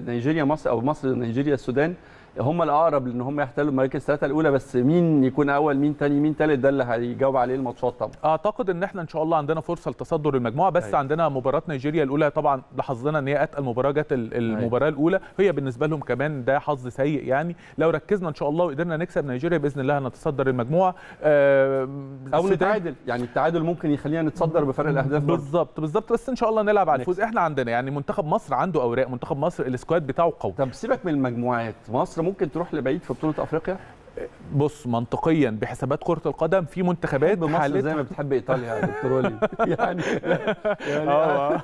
نيجيريا مصر أو مصر نيجيريا السودان هم الأقرب لأن هم يحتلوا المراكز الثلاثة الأولى بس مين يكون أول مين تاني مين تالت ده اللي هيجاوب عليه الماتشات طبعا. أعتقد إن إحنا إن شاء الله عندنا فرصة لتصدر المجموعة بس أيوة. عندنا مباراة نيجيريا الأولى طبعا لحظنا إن هي أتقل مباراة جت ال- المباراة الأولى. هي بالنسبة لهم كمان ده حظ سيء يعني. لو ركزنا إن شاء الله وقدرنا نكسب نيجيريا بإذن الله هنتصدر المجموعة. آه، أو نتعادل. يعني التعادل ممكن يخلينا نتصدر بفرق الأهداف. بالظبط بالظبط. بس إن شاء الله نلعب على الفوز. إحنا عندنا يعني منتخب مصر عنده أوراق منتخب مصر السكواد بتاعه قوي. طب سيبك من المجموعات. مصر ممكن تروح لبعيد في بطولة أفريقيا؟ بص منطقيا بحسابات كرة القدم في منتخبات بحب مصر حالتها زي ما بتحب إيطاليا يا دكتور وليد [LAUGHS] يعني يعني آه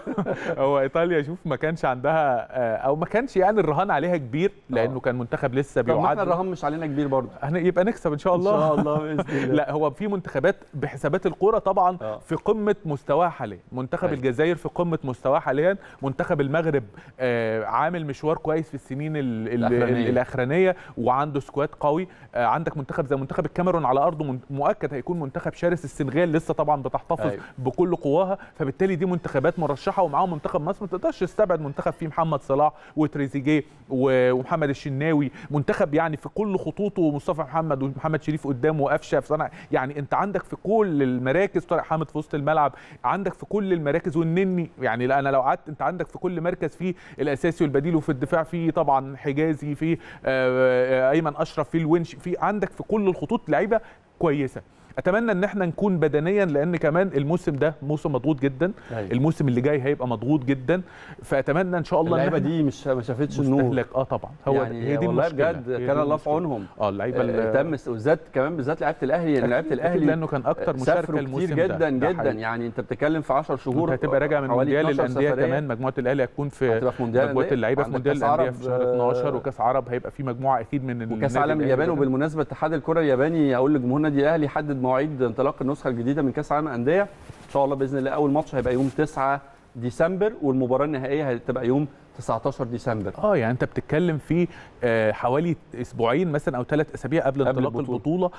هو إيطاليا شوف ما كانش عندها آه، أو ما كانش يعني الرهان عليها كبير لأنه كان منتخب لسه ما إحنا الرهان مش علينا كبير برضه. إحنا يبقى نكسب إن شاء إن الله شاء الله. بإذن الله. [LAUGHS] لا هو في منتخبات بحسابات الكورة طبعا آه. في قمة مستواها حاليا. منتخب أيوة. الجزائر في قمة مستواه حاليا. منتخب المغرب آه عامل مشوار كويس في السنين الأخرانية. وعنده سكواد قوي. آه آه، عندك منتخب زي منتخب الكاميرون على أرضه مؤكد هيكون منتخب شرس السنغال لسه طبعا بتحتفظ أيوة. بكل قواها. فبالتالي دي منتخبات مرشحة ومعاهم منتخب مصر. ما تقدرش تستبعد منتخب فيه محمد صلاح وتريزيجيه ومحمد الشناوي. منتخب يعني في كل خطوطه مصطفى محمد ومحمد شريف قدامه وقفشة. في صنع يعني أنت عندك في كل المراكز طارق حامد في وسط الملعب عندك في كل المراكز والنني. يعني أنا لو قعدت أنت عندك في كل مركز في الأساسي والبديل وفي الدفاع في طبعا حجازي في آه، آه، أيمن أشرف في الونش في عندك في كل الخطوط لعيبة كويسة. أتمنى إن إحنا نكون بدنيا لأن كمان الموسم ده موسم مضغوط جدا أيوة. الموسم اللي جاي هيبقى مضغوط جدا فأتمنى إن شاء الله اللعيبة دي مش ما شافتش النور آه طبعا هو يعني هي دي والله. بجد كان الله في. عونهم آه اللعيبة آه، اللي- تم وذات كمان بالذات لعيبة الأهلي يعني لعيبة الأهلي لأنه كان أكتر مشاركه سافروا الموسم كتير ده. جدا ده جدا. يعني أنت بتتكلم في 10 شهور هتبقى راجع من مونديال 12 الأندية. كمان مجموعة الأهلي هتكون في مجموعة. اللعيبة في مونديال الأندية في شهر 12 آه، وكأس عرب هيبقى في مجموعة أكيد من وكأس عالم اليابان. وبالمناسبة اتحاد الكرة الياباني أقول لجمهور النادي الأهلي حدد مواعيد انطلاق النسخة الجديدة من كأس العالم الأندية. إن شاء الله بإذن الله أول ماتش هيبقى يوم 9 ديسمبر والمباراة النهائية هتبقى يوم 19 ديسمبر. آه يعني أنت بتتكلم في آه، حوالي أسبوعين مثلا أو ثلاث أسابيع قبل قبل انطلاق البطولة. البطولة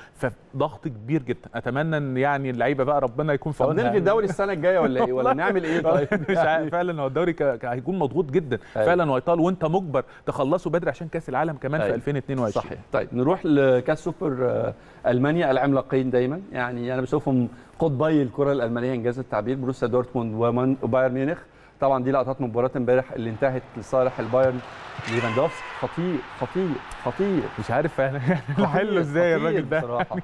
فضغط كبير جدا. أتمنى إن يعني اللعيبة بقى ربنا يكون في عونها. نلغي الدوري السنة الجاية ولا إيه؟ ولا نعمل إيه طيب؟ [LAUGHS] مش عارف. فعلا هو الدوري هيكون مضغوط جدا. أيوة. فعلا وهيطال وأنت مجبر تخلصه بدري عشان كأس العالم كمان في أيوة. 2022 صحيح. طيب نروح لكأس سوبر آه، ألمانيا العملاقين دايما. يعني أنا بشوفهم قطبي الكرة الألمانية إن جاز التعبير. بوروسيا دورتموند وبايرن ميونخ. طبعا دي لقطات مباراة امبارح اللي انتهت لصالح البايرن ليفاندوفسكي. خطير خطير خطير. مش عارف فعلا [LAUGHS] حله إزاي خطير الراجل ده. بصراحة.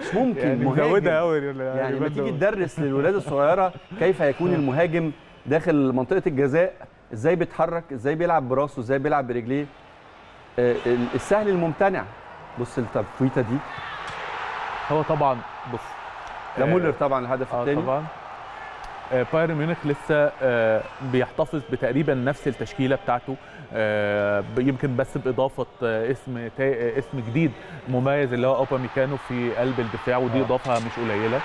مش [LAUGHS] ممكن يعني مهاجم. قوي يعني لما تيجي تدرس للولاد الصغيرة كيف يكون المهاجم داخل منطقة الجزاء إزاي بيتحرك إزاي بيلعب براسه إزاي بيلعب برجليه. آه، السهل الممتنع. بص التفويتة دي. هو طبعا بص ده آه، مولر طبعا الهدف آه الثاني طبعا. آه، بايرن ميونخ لسه آه، بيحتفظ بتقريبا نفس التشكيلة بتاعته آه، يمكن بس بإضافة آه، اسم آه، اسم جديد مميز اللي هو أوبا ميكانو في قلب الدفاع ودي آه. إضافة مش قليلة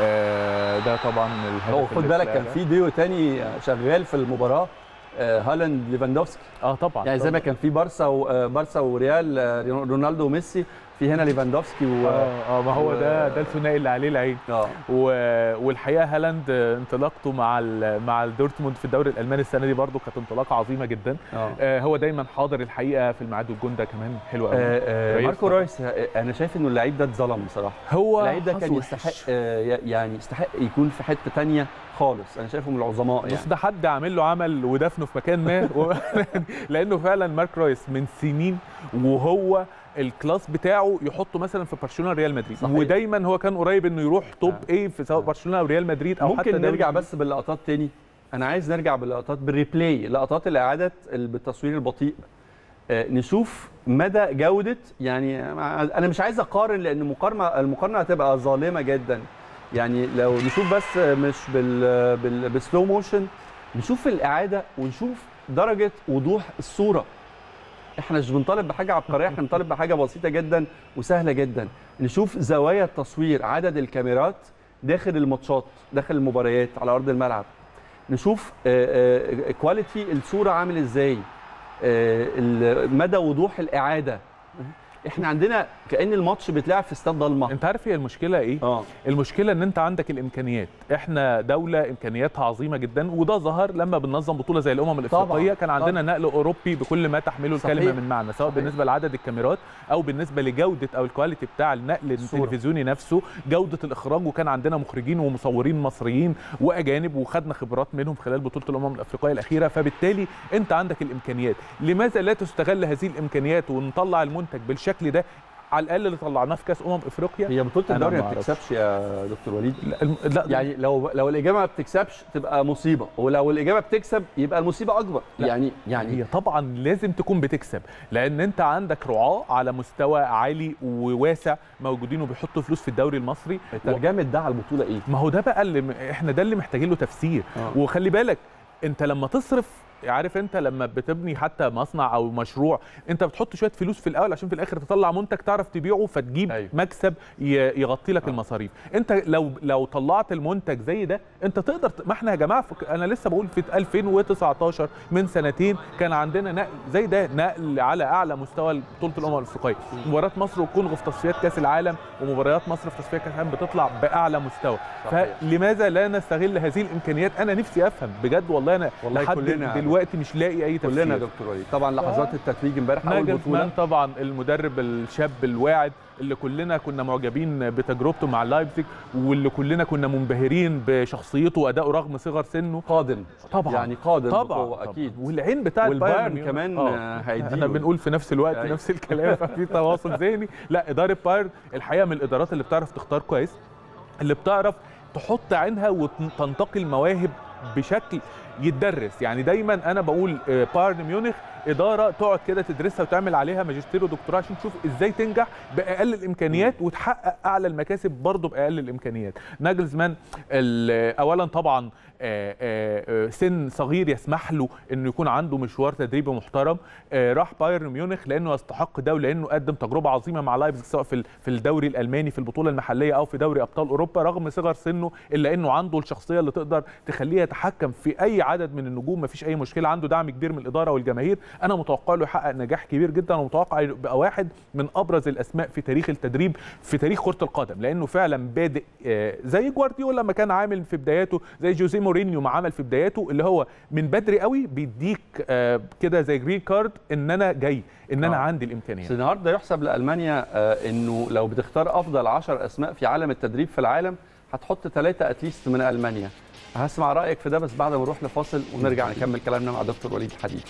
آه، ده طبعا الهدف هو خد بالك كان. في ديو تاني شغال في المباراة آه، هالاند ليفاندوفسكي آه طبعا يعني زي ما كان في بارسا و- آه، بارسا وريال آه، رونالدو وميسي في هنا ليفاندوفسكي و آه آه ما هو ده ده الثنائي اللي عليه العين آه. و- والحقيقة هالاند آه، انطلاقته مع ال- مع الدورتموند في الدوري الألماني السنة دي برضو كانت انطلاقة عظيمة جدا. آه. آه، هو دايما حاضر الحقيقة في الميعاد والجون ده كمان حلو قوي آه، آه، ماركو. رويس آه، أنا شايف إنه اللعيب ده اتظلم بصراحة. هو اللعيب ده كان. يستحق آه، يعني يستحق يكون في حتة تانية. خالص. أنا شايفه من العظماء يعني. ده حد عامل له عمل ودفنه في مكان ما. [LAUGHS] و... لأنه فعلا ماركو رويس من سنين وهو ال class بتاعه يحطه مثلا في برشلونة ريال مدريد. صحيح. ودايما هو كان قريب إنه يروح top آه. إيه في سواء برشلونة أو ريال مدريد أو حتى ممكن دوري نرجع. بس باللقطات تاني. أنا عايز نرجع باللقطات بال replay لقطات الإعادة ال- بالتصوير البطيء. آه، نشوف مدى جودة يعني أنا مش عايز أقارن لأن مقارنه المقارنة هتبقى ظالمة جدا. يعني لو نشوف بس مش بال بال بسلو موشن نشوف الإعادة ونشوف درجة وضوح الصورة. إحنا مش بنطالب بحاجة عبقرية إحنا بنطالب بحاجة بسيطة جدا وسهلة جدا. نشوف زوايا التصوير عدد الكاميرات داخل الماتشات داخل المباريات على أرض الملعب. نشوف آه، آه، quality الصورة عامل إزاي آه، مدى وضوح الإعادة. إحنا عندنا كأن الماتش بيتلعب في استاد ضلمة. انت عارف هي المشكلة إيه؟ آه. المشكلة ان انت عندك الامكانيات. إحنا دولة امكانياتها عظيمة جدا وده ظهر لما بننظم بطولة زي الأمم الأفريقية. طبعاً، كان عندنا نقل أوروبي بكل ما تحمله صحيح. الكلمة من معنى سواء صحيح. بالنسبة لعدد الكاميرات أو بالنسبة لجودة أو ال quality بتاع النقل الصورة. التلفزيوني نفسه. جودة الإخراج وكان عندنا مخرجين ومصورين مصريين وأجانب وخدنا خبرات منهم خلال بطولة الأمم الأفريقية الأخيرة. فبالتالي انت عندك الإمكانيات. لماذا لا تستغل هذه الإمكانيات ونطلع المنتج بالشكل ده على الأقل اللي طلعناه في كأس أمم إفريقيا. هي بطولة الدوري ما. بتكسبش يا دكتور وليد؟ لا, لا. يعني لو لو الإجابة ما بتكسبش تبقى مصيبة ولو الإجابة بتكسب يبقى المصيبة أكبر. لا. يعني يعني هي طبعا لازم تكون بتكسب لأن أنت عندك رعاة على مستوى عالي وواسع موجودين وبيحطوا فلوس في الدوري المصري. ترجمه ده على البطولة إيه؟ ما هو ده بقى اللي إحنا ده اللي محتاجين له تفسير. آه. وخلي بالك أنت لما تصرف عارف انت لما بتبني حتى مصنع أو مشروع انت بتحط شوية فلوس في الأول عشان في الآخر تطلع منتج تعرف تبيعه فتجيب أيوة. مكسب يغطي لك المصاريف. انت لو لو طلعت المنتج زي ده انت تقدر ما إحنا يا جماعة أنا لسه بقول في 2019 من سنتين كان عندنا نقل زي ده نقل على أعلى مستوى بطوله الأمم الأفريقية. مباراه مصر والكونغو في تصفيات كأس العالم ومباريات مصر في تصفيات كأس العالم بتطلع بأعلى مستوى. صحيح. فلماذا لا نستغل هذه الإمكانيات؟ أنا نفسي أفهم بجد والله أنا والله لحد كلنا- دلوقتي مش لاقي أي تفسير كلنا يا دكتور وليد طبعا لحظات التتويج امبارح أول بطولة. طبعا المدرب الشاب الواعد اللي كلنا كنا معجبين بتجربته مع لايبزيج واللي كلنا كنا منبهرين بشخصيته وادائه رغم صغر سنه. قادم. طبعا. يعني قادم طبعا. بقوة طبعاً. أكيد والعين بتاعت والبايرن ميونخ- كمان، آه. هيديله. إحنا بنقول في نفس الوقت أيوة. نفس الكلام [LAUGHS] ففي تواصل ذهني. لا إدارة بايرن الحقيقة من الإدارات اللي بتعرف تختار كويس اللي بتعرف تحط عينها وتنتقي المواهب بشكل يتدرس. يعني دايما أنا بقول آه، بايرن ميونخ إدارة تقعد كده تدرسها وتعمل عليها ماجستير ودكتوراه عشان تشوف إزاي تنجح بأقل الإمكانيات وتحقق أعلى المكاسب برضه بأقل الإمكانيات. ناجلزمان اولا طبعا آه، آه، سن صغير يسمح له إنه يكون عنده مشوار تدريبي محترم راح بايرن ميونخ لأنه يستحق ده ولأنه قدم تجربة عظيمة مع لايبزيج سواء في في الدوري الألماني في البطولة المحلية أو في دوري أبطال أوروبا رغم صغر سنه إلا إنه عنده الشخصية اللي تقدر تخليه يتحكم في أي عدد من النجوم مفيش أي مشكلة عنده دعم كبير من الإدارة والجماهير. أنا متوقع له يحقق نجاح كبير جدا ومتوقع يبقى واحد من أبرز الأسماء في تاريخ التدريب في تاريخ كرة القدم لأنه فعلا بادئ آه، زي جوارديولا لما كان عامل في بداياته زي جوزيه مورينيو ما عمل في بداياته اللي هو من بدري قوي بيديك آه، كده زي green card إن أنا جاي إن أنا آه. عندي الامكانيات النهارده يحسب لألمانيا آه، إنه لو بتختار أفضل 10 أسماء في عالم التدريب في العالم هتحط ثلاثة at least من ألمانيا. هسمع رأيك في ده بس بعد ما نروح لفاصل ونرجع نكمل كلامنا مع دكتور وليد الحديد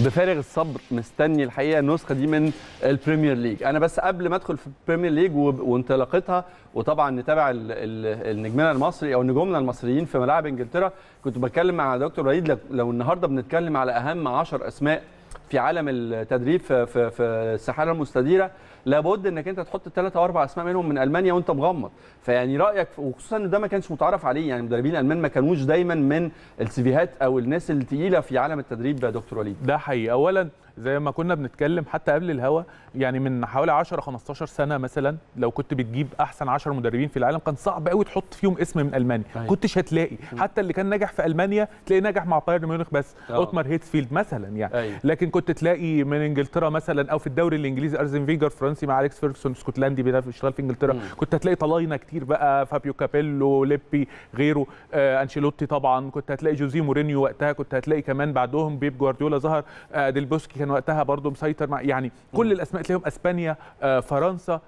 بفارغ الصبر مستني الحقيقة النسخة دي من ال Premier League. أنا بس قبل ما أدخل في ال Premier League وانطلاقتها وطبعا نتابع ال- ال- النجمنا المصري أو نجومنا المصريين في ملاعب إنجلترا كنت بتكلم مع دكتور وليد. لو- النهارده بنتكلم على أهم 10 أسماء في عالم التدريب في الساحره المستديرة لابد انك انت تحط ثلاثة أو أربع اسماء منهم من ألمانيا وانت مغمض. فيعني رأيك وخصوصا إن ده ما كانش متعارف عليه يعني المدربين الالمان ما كانوش دايما من ال CVهات أو الناس الثقيله في عالم التدريب يا دكتور وليد. ده حقيقي. اولا زي ما كنا بنتكلم حتى قبل الهوا يعني من حوالي 10 15 سنة مثلا لو كنت بتجيب أحسن 10 مدربين في العالم كان صعب قوي تحط فيهم اسم من ألمانيا. أيوة. كنتش هتلاقي. حتى اللي كان ناجح في ألمانيا تلاقي ناجح مع بايرن ميونخ بس آه. أوتمار هيتسفيلد مثلا يعني. أيوة. لكن كنت تلاقي من إنجلترا مثلا أو في الدوري الإنجليزي أرسين فينجر فرنسي مع أليكس فيرجسون اسكتلندي بيشتغل في انجلترا. مم. كنت هتلاقي طلاينة كتير بقى فابيو كابيلو ليبي غيره. آه أنشيلوتي طبعا. كنت هتلاقي جوزيه مورينيو وقتها. كنت هتلاقي كمان بعدهم بيب جوارديولا ظهر. آه ديل بوسكي كان وقتها برضه مسيطر مع يعني كل الأسماء تلاقيهم أسبانيا آه فرنسا.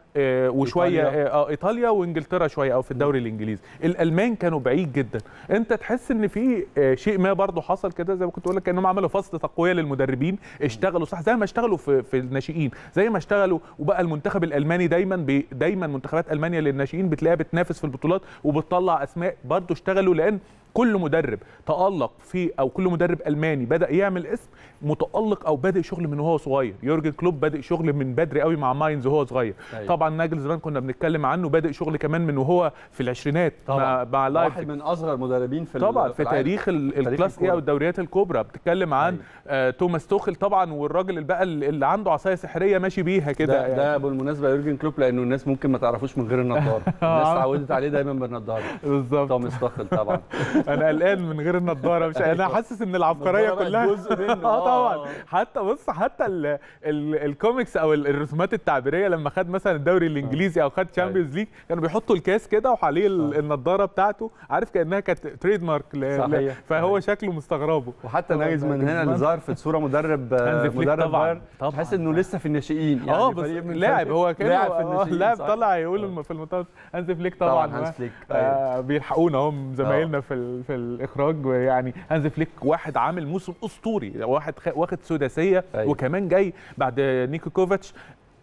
وشوية إيطاليا. آه آه، إيطاليا وإنجلترا شوية أو في الدوري الإنجليزي. الألمان كانوا بعيد جدا. أنت تحس إن في آه شيء ما برضه حصل كده؟ زي ما كنت بقول لك كانهم عملوا فصل تقوية للمدربين اشتغلوا صح زي ما اشتغلوا في في الناشئين. زي ما اشتغلوا وبقى المنتخب الألماني دايما بي دايما منتخبات ألمانيا للناشئين بتلاقيها بتنافس في البطولات وبتطلع أسماء برضه اشتغلوا لأن كل مدرب تألق في أو كل مدرب ألماني بدأ يعمل اسم متألق أو بادئ شغل من وهو صغير. يورجن كلوب بادئ شغل من بدري قوي مع ماينز وهو صغير. أيوة. طبعا ناجلزمان كنا بنتكلم عنه بادئ شغل كمان من وهو في العشرينات مع, مع واحد من أصغر مدربين في طبعا في. تاريخ ال- تاريخ ال class A. أو الدوريات الكبرى. بتتكلم عن أيوة. آه توماس توخل طبعا والراجل اللي بقى اللي عنده عصاية سحرية ماشي بيها كده ده, ده بالمناسبه يورجن كلوب لأنه الناس ممكن ما تعرفوش من غير النضارة. [LAUGHS] الناس اتعودت عليه دايما بالنضارة. بالظبط. توماس توخل طبعا. [LAUGHS] أنا قلقان من غير النضاره مش أنا حاسس إن العبقرية كلها. جزء منه. [LAUGHS] آه طبعا. آه. حتى بص حتى ال ال الكوميكس أو ال- الرسومات التعبيرية لما خد مثلا الدوري الإنجليزي أو خد Champions League كانوا بيحطوا الكاس كده وحواليه ال- النضاره بتاعته. عارف كأنها كانت trademark صحيح. فهو شكله مستغربه. وحتى طبعاً. ناجلزمان هنا اللي. ظهر في الصورة مدرب [LAUGHS] مدرب طبعاً. بايرن. تحس إنه لسه في الناشئين. يعني آه بس من لاعب. هو كان لاعب في آه، الناشئين لاعب؟ طلع يقول في المنتخب. هانز فليك طبعا هانز فليك، آه بيلحقونا هم زمايلنا في في الإخراج يعني هانز فليك واحد عامل موسم أسطوري واحد واخد سداسية أيوة. وكمان جاي بعد نيكو كوفاتش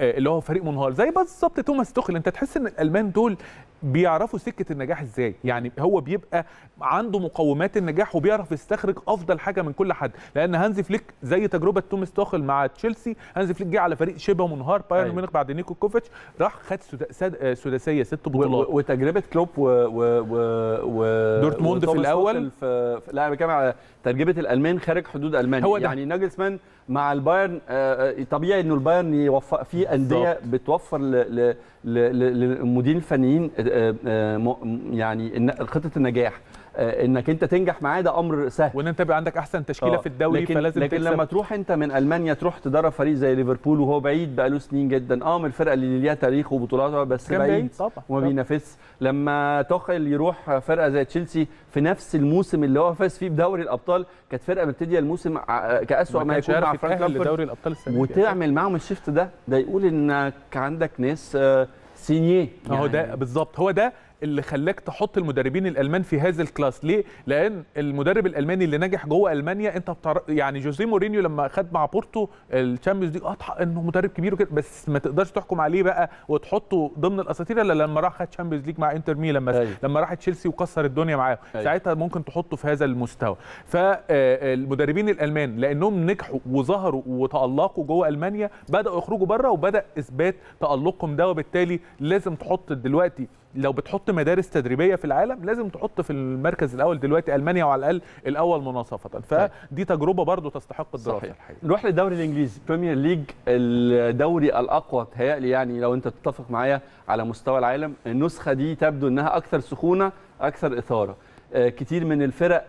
آه، اللي هو فريق منهار زي بالظبط توماس توخل أنت تحس إن الألمان دول بيعرفوا سكة النجاح إزاي يعني هو بيبقى عنده مقومات النجاح وبيعرف يستخرج أفضل حاجة من كل حد لأن هانزي فليك زي تجربة توماس توخل مع تشيلسي هانزي فليك جه على فريق شبه منهار بايرن أيوة. ميونخ بعد نيكو كوفيتش راح خد سدا- سد- سداسيه ست بطولات وتجربة كلوب و, و, و, و دورتموند في. توخل في لا أنا بتكلم على تجربة الألمان خارج حدود ألمانيا هو ده. يعني ناجلسمان مع البايرن آه، آه، طبيعي إنه البايرن يوفر في أندية بتوفر للمديرين الفنيين آه، يعني الن- خطة النجاح آه، إنك أنت تنجح معاه ده أمر سهل وإن أنت بقى عندك أحسن تشكيلة آه، في الدوري لكن فلازم لكن تكسب. لما تروح أنت من ألمانيا تروح تدرب فريق زي ليفربول وهو بعيد بقاله سنين جدا آه من الفرقة اللي ليها تاريخ وبطولاتها بس بعيد, بعيد وما. بينافسش لما توخل يروح فرقة زي تشيلسي في نفس الموسم اللي هو فاز فيه بدوري الأبطال كانت فرقة مبتديه الموسم كاسوء ما, يكون مع فرانك لدوري الأبطال السنة. وتعمل معاهم ال shift ده ده يقول إنك عندك ناس آه، سينيه اهو ده بالظبط هو ده اللي خلاك تحط المدربين الألمان في هذا ال class ليه لأن المدرب الألماني اللي نجح جوه ألمانيا أنت بتعر... يعني جوزيه مورينيو لما خد مع بورتو ال Champions League اضحى إنه مدرب كبير وكده بس ما تقدرش تحكم عليه بقى وتحطه ضمن الأساطير إلا لما راح خد Champions League مع إنتر ميلان مثلا أيوة. لما راح تشيلسي وكسر الدنيا معاه أيوة. ساعتها ممكن تحطه في هذا المستوى فالمدربين الألمان لأنهم نجحوا وظهروا وتألقوا جوه ألمانيا بدأوا يخرجوا بره وبدأ إثبات تألقهم ده وبالتالي لازم تحط دلوقتي لو بتحط مدارس تدريبية في العالم لازم تحط في المركز الأول دلوقتي ألمانيا وعلى الأقل الأول مناصفة. فدي تجربة برضو تستحق الدراسة. صحيح الحقيقة نروح للدوري الإنجليزي Premier League الدوري الأقوى تهيألي يعني لو أنت تتفق معايا على مستوى العالم النسخة دي تبدو إنها أكثر سخونة أكثر إثارة. آه، كتير من الفرق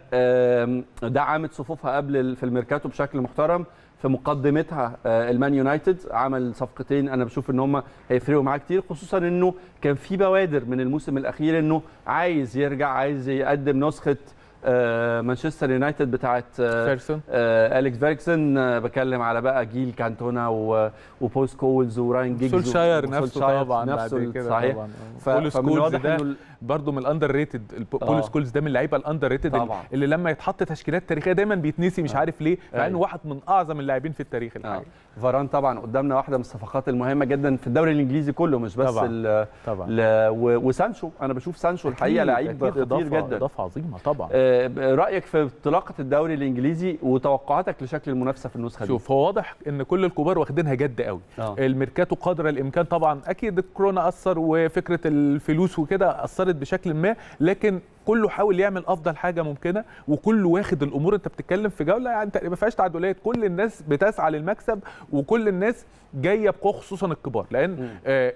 دعمت صفوفها قبل في الميركاتو بشكل محترم. في مقدمتها آه، المان يونايتد عمل صفقتين أنا بشوف إن هم هيفرقوا معاه كتير خصوصا إنه كان في بوادر من الموسم الأخير إنه عايز يرجع عايز يقدم نسخة آه، مانشستر يونايتد بتاعت آه، فيرجسون أليكس فيرجسون آه، بكلم على بقى جيل كانتونا و- وبول سكولز وراين جيجز سولشاير نفسه طبعا نفسه بعد كده صحيح. طبعا. فمن ده إنه برضه من ال underrated. بول سكولز ده من اللعيبة ال underrated. اللي لما يتحط تشكيلات تاريخية دايما بيتنسي مش آه. عارف ليه مع إنه أيوة. واحد من أعظم اللاعبين في التاريخ آه. الحقيقي فاران طبعا قدامنا واحدة من الصفقات المهمة جدا في الدوري الإنجليزي كله مش بس طبعاً. ال- طبعا ل- و- وسانشو أنا بشوف سانشو الحقيقة لعيب خطير جدا إضافة عظيمة طبعا آه، رأيك في انطلاقة الدوري الإنجليزي وتوقعاتك لشكل المنافسة في النسخة دي شوف هو واضح إن كل الكبار واخدينها جد قوي آه. الميركاتو قدر الإمكان طبعا أكيد الكورونا أثر وفكرة الفلوس وكده أثرت بشكل ما لكن كله حاول يعمل أفضل حاجة ممكنة وكله واخد الأمور أنت بتتكلم في جولة يعني ما فيهاش تعادلات كل الناس بتسعى للمكسب وكل الناس جاية بقوة خصوصا الكبار. لأن آه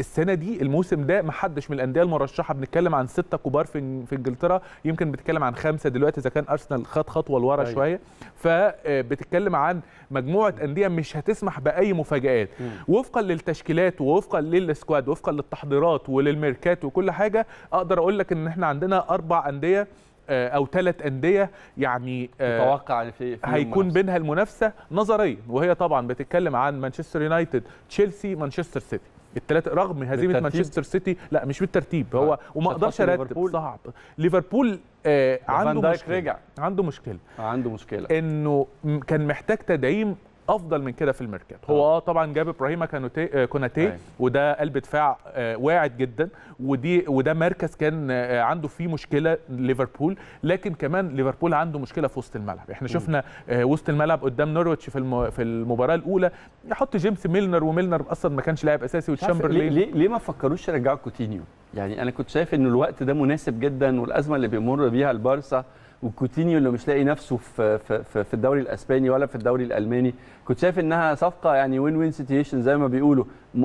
السنة دي الموسم ده ما حدش من الأندية المرشحة بنتكلم عن ستة كبار في في إنجلترا يمكن بنتكلم عن خمسة دلوقتي إذا كان أرسنال خد خطوة لورا أيوة. شوية. فبتتكلم عن مجموعة أندية مش هتسمح بأي مفاجآت. وفقا للتشكيلات ووفقا للسكواد وفقا للتحضيرات وللميركات وكل حاجة أقدر أقول لك إن إحنا عندنا أربع أندية آه، أو ثلاث أندية يعني آه، تتوقع في هيكون منافسة. بينها المنافسة نظريا وهي طبعا بتتكلم عن مانشستر يونايتد تشيلسي مانشستر سيتي الثلاثه رغم هزيمة بالترتيب؟ مانشستر سيتي لا مش بالترتيب هو آه. وما أقدرش أرتب ليفربول؟ صعب ليفربول آه عنده مشكلة رجع عنده مشكلة عنده مشكلة إنه كان محتاج تدعيم أفضل من كده في الميركات. هو آه. طبعا جاب إبراهيم آه، كوناتي أيوة. وده قلب دفاع آه، واعد جدا ودي وده مركز كان آه، عنده فيه مشكلة ليفربول لكن كمان ليفربول عنده مشكلة في وسط الملعب. إحنا شفنا آه، وسط الملعب قدام نورويتش في في المباراة الأولى يحط جيمس ميلنر وميلنر أصلا ما كانش لاعب أساسي وتشامبرلين ليه ليه ما فكروش يرجعوا كوتينيو؟ يعني أنا كنت شايف إن الوقت ده مناسب جدا والأزمة اللي بيمر بيها البارسا وكوتينيو اللي مش لاقي نفسه في في في في الدوري الأسباني ولا في الدوري الألماني كنت شايف إنها صفقة يعني win win situation زي ما بيقولوا.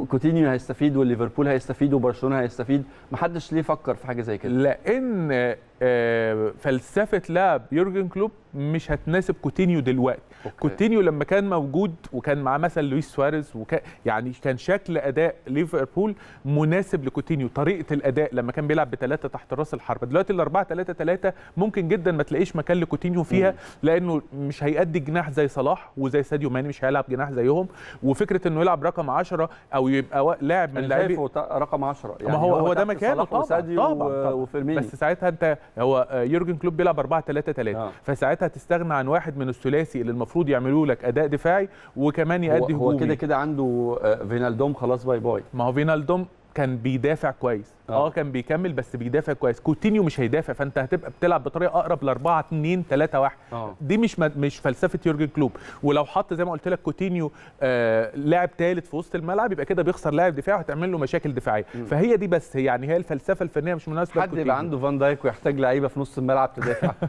كوتينيو هيستفيد والليفربول هيستفيد وبرشلونة هيستفيد. ما حدش ليه فكر في حاجة زي كده. لأن آه، فلسفة لعب يورجن كلوب مش هتناسب كوتينيو دلوقتي. okay. كوتينيو لما كان موجود وكان معاه مثلا لويس سواريز وكان يعني كان شكل أداء ليفربول مناسب لكوتينيو. طريقة الأداء لما كان بيلعب بثلاثه تحت رأس الحربة. دلوقتي الاربعه ثلاثة ثلاثة ممكن جدا ما تلاقيش مكان لكوتينيو فيها لأنه مش هيأدي جناح زي صلاح وزي ساديو ماني. مش هيلعب جناح زيهم. وفكرة إنه يلعب رقم 10 أو يبقى لاعب من لاعبي رقم 10 ما هو هو ده مكانه طبعا طبعا. وفيرمينيو بس ساعتها انت هو آه، يورجن كلوب بيلعب 4 3 3 آه. فساعتها تستغنى عن واحد من الثلاثي اللي المفروض يعملوا لك أداء دفاعي وكمان هو, يأدي هو هجومي. كده كده عنده آه، فينالدوم خلاص bye bye. ما هو فينالدوم كان بيدافع كويس آه. آه كان بيكمل بس بيدافع كويس كوتينيو مش هيدافع فأنت هتبقى بتلعب بطريقة أقرب ل 4 2 3 1 آه. دي مش مش فلسفة يورجن كلوب ولو حط زي ما قلت لك كوتينيو آه لاعب ثالث في وسط الملعب يبقى كده بيخسر لاعب دفاع وهتعمل له مشاكل دفاعية فهي دي بس هي يعني هي الفلسفة الفنية مش مناسبة حد. يبقى عنده فان دايك ويحتاج لعيبة في نص الملعب تدافع [LAUGHS]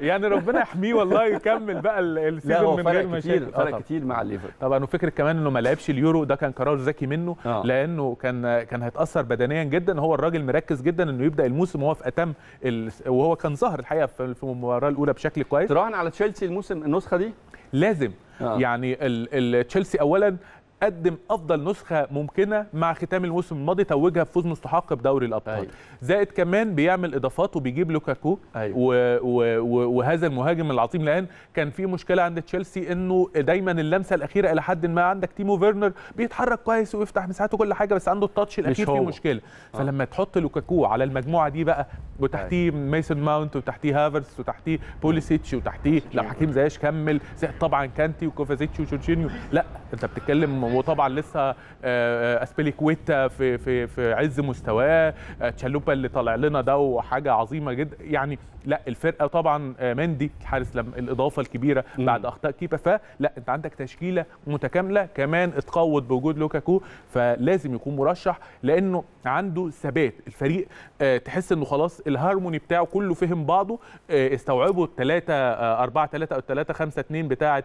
يعني ربنا يحميه والله يكمل بقى ال season من غير مشاكل آه فرق طبعاً. كتير مع الليفر طبعا وفكرة كمان إنه ما لعبش اليورو ده كان قرار ذكي منه آه. لأنه كان كان هيتأثر بدنيا جدا. هو الراجل مركز جدا إنه يبدأ الموسم وهو في أتم ال- وهو كان ظهر الحقيقة في المباراة الأولى بشكل كويس. تراهن على تشيلسي الموسم النسخة دي؟ لازم. آه. يعني تشيلسي اولا قدم أفضل نسخة ممكنة مع ختام الموسم الماضي توجها بفوز مستحق بدوري الأبطال. أيوة. زائد كمان بيعمل إضافات وبيجيب لوكاكو أيوة. و و و وهذا المهاجم العظيم. لأن كان في مشكلة عند تشيلسي إنه دايما اللمسة الأخيرة إلى حد ما عندك تيمو فيرنر بيتحرك كويس ويفتح مساحات وكل حاجة بس عنده ال touch الأخير فيه. مشكلة. فلما تحط لوكاكو على المجموعة دي بقى وتحتيه ميسون ماونت وتحتيه هافرتس وتحتيه بوليسيتش وتحتيه له حكيم زياش كمل طبعا كانتي وكوفازيتش وجورجينيو. لا أنت بتتكلم وطبعا لسه آه، آه، اسبيليكويتا في في في عز مستواه. آه، تشالوبا اللي طالع لنا ده وحاجة عظيمة جدا يعني لا الفرقة طبعا مندي الحارس الإضافة الكبيرة بعد أخطاء كيبا. فلا أنت عندك تشكيلة متكاملة كمان اتقوت بوجود لوكاكو. فلازم يكون مرشح لأنه عنده ثبات. الفريق تحس إنه خلاص الهارموني بتاعه كله فهم بعضه. استوعبوا الثلاثه 4 3 أو 3 5 2 بتاعة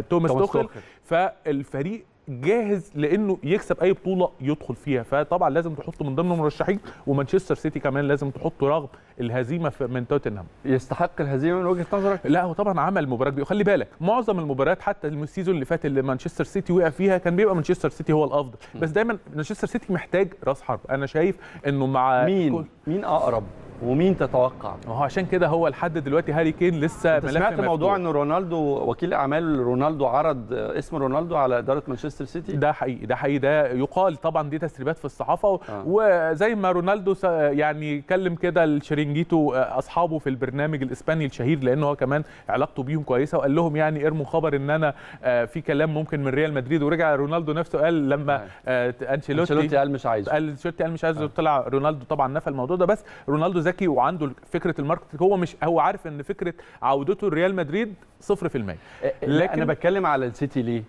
توماس توخل. فالفريق جاهز لأنه يكسب اي بطوله يدخل فيها. فطبعا لازم تحطه من ضمن المرشحين ومانشستر سيتي كمان لازم تحطه رغم الهزيمة في- من توتنهام. يستحق الهزيمة من وجهة نظرك؟ لا هو طبعا عمل مباراة كبيرة. وخلي بالك معظم المباريات حتى ال season اللي فات اللي مانشستر سيتي وقع فيها كان بيبقى مانشستر سيتي هو الأفضل. بس دايما مانشستر سيتي محتاج راس حرب. أنا شايف إنه مع مين؟ مين أقرب؟ ومين تتوقع؟ ما هو عشان كده هو لحد دلوقتي هاري كين لسه ملف سمعت موضوع. إن رونالدو وكيل أعمال رونالدو عرض اسم رونالدو على إدارة مانشستر سيتي؟ ده حقيقي ده حقيقي ده يقال طبعا دي تسريبات في الصحافة. آه. وزي ما رونالدو يعني كلم كده الشرينجيتو آه، أصحابه في البرنامج الإسباني الشهير لأن هو كمان علاقته بيهم كويسة وقال لهم يعني ارموا خبر إن أنا آه، في كلام ممكن من ريال مدريد. ورجع رونالدو نفسه قال لما آه، أنشيلوتي أنشيلوتي قال مش عايزه. قال أنشيلوتي قال مش عايز طلع رونالدو طبعا نفى الموضوع ده. بس رونالدو ذكي وعنده فكرة ال marketing هو مش هو عارف إن فكرة عودته لريال مدريد 0% لكن لكن- أنا بتكلم على السيتي ليه؟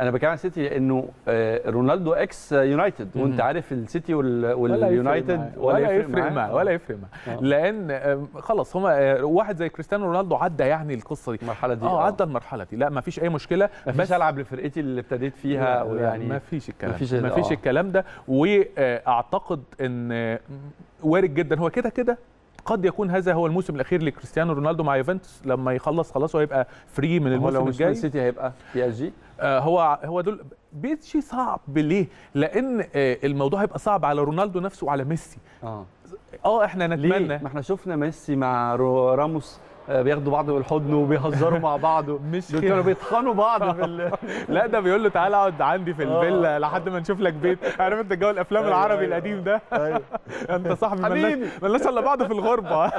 أنا بتكلم على السيتي لأنه آه، رونالدو ex يونايتد. وأنت عارف السيتي وال- ولا يفرق واليونايتد. ولا يفرق معاه ولا يفرق معاه آه. لأن خلاص هما آه، واحد زي كريستيانو رونالدو عدى يعني القصة دي. المرحلة دي آه عدى المرحلة دي. لا ما فيش أي مشكلة. بس ألعب لفرقتي اللي ابتديت فيها ويعني ما فيش الكلام ما فيش. الكلام ده. وأعتقد إن وارد جدا. هو كده كده قد يكون هذا هو الموسم الأخير لكريستيانو رونالدو مع يوفنتوس. لما يخلص خلاص وهيبقى فري من هو الموسم لو الجاي. سيتي هيبقى بي اس جي آه، هو هو دول بيتشي صعب. ليه؟ لأن آه، الموضوع هيبقى صعب على رونالدو نفسه وعلى ميسي. آه. آه إحنا ليه؟ نتمنى ما إحنا شفنا ميسي مع راموس بياخدوا بعض بالحضن وبيهزروا مع بعض [LAUGHS] مش دول. كانوا بيطحنوا بعض في ال... [LAUGHS] لا ده بيقول له تعالى اقعد عندي في الفيلا لحد ما نشوف لك بيت عارف انت جو الأفلام أيوة، العربي أيوة. القديم ده أيوة. [LAUGHS] أنت صاحبي حبيبي. ملناش ملناش إلا بعض في الغربة.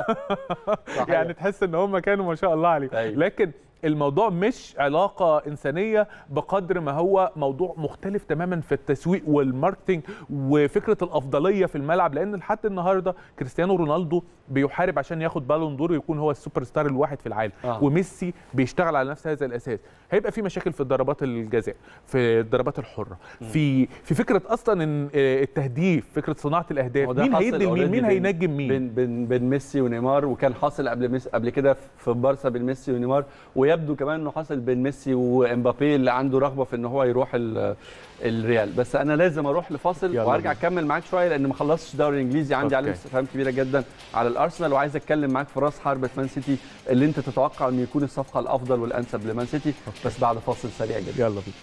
يعني تحس إن هم كانوا ما شاء الله عليه أيوة. لكن الموضوع مش علاقة إنسانية بقدر ما هو موضوع مختلف تماما في التسويق وال marketing وفكرة الأفضلية في الملعب لأن لحد النهاردة كريستيانو رونالدو بيحارب عشان ياخد Ballon d'Or ويكون هو السوبر ستار الواحد في العالم آه. وميسي بيشتغل على نفس هذا الأساس. هيبقى في مشاكل في الضربات الجزاء في الضربات الحرة في في فكرة أصلا إن آه، التهديف فكرة صناعة الأهداف مين هيدي مين؟ بين- هيخدم مين؟ بين بين بين ميسي ونيمار وكان حاصل قبل ميسي قبل كده في بارسا بين ميسي ونيمار ويبدو كمان إنه حصل بين ميسي وإمبابي اللي عنده رغبة في إن هو يروح ال- الريال. بس أنا لازم أروح لفاصل وأرجع. أكمل معاك شوية لأن ما خلصتش الدوري الانجليزي عندي عليه. استفهام كبيرة جدا على الأرسنال وعايز أتكلم معاك في رأس حربة مان سيتي اللي أنت تتوقع إنه يكون الصفقة الأفضل والأنسب لمان سيتي. بس بعد فاصل سريع جدا. يلا بينا.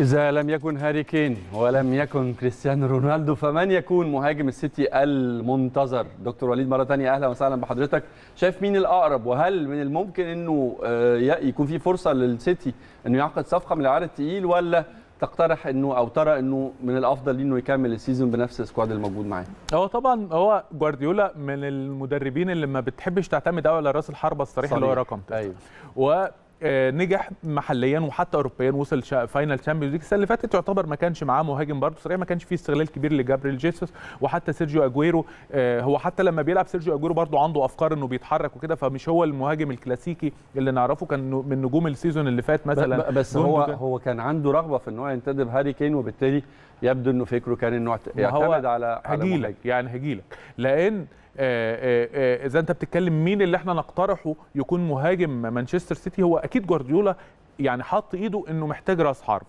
إذا لم يكن هاري كين ولم يكن كريستيانو رونالدو فمن يكون مهاجم السيتي المنتظر؟ دكتور وليد مرة تانية أهلا وسهلا بحضرتك. شايف مين الأقرب؟ وهل من الممكن أنه آه، يكون في فرصة للسيتي أنه يعقد صفقة من العيار التقيل ولا تقترح إنه أو ترى إنه من الأفضل ليه إنه يكمل ال season بنفس ال squad الموجود معاه؟ هو طبعا هو جوارديولا من المدربين اللي ما بتحبش تعتمد قوي على رأس الحربة الصريح اللي هو. رقم. أيوه. و نجح محليا وحتى اوروبيا وصل final Champions League السنة اللي فاتت يعتبر ما كانش معاه مهاجم برضه صريح ما كانش فيه استغلال كبير لجابريل جيسوس وحتى سيرجيو أجويرو. آه، هو حتى لما بيلعب سيرجيو أجويرو برضه عنده أفكار إنه بيتحرك وكده فمش هو المهاجم الكلاسيكي اللي نعرفه. كان من نجوم ال season اللي فات مثلا بس هو. هو كان عنده رغبة في ان هو ينتدب. هاري كين وبالتالي يبدو إنه فكره كان إنه يعتمد على على هجيلك مهاجم. يعني هجيلك. لأن آه، آه، آه، إذا أنت بتتكلم مين اللي إحنا نقترحه يكون مهاجم مانشستر سيتي هو أكيد جوارديولا يعني حط ايده انه محتاج راس حرب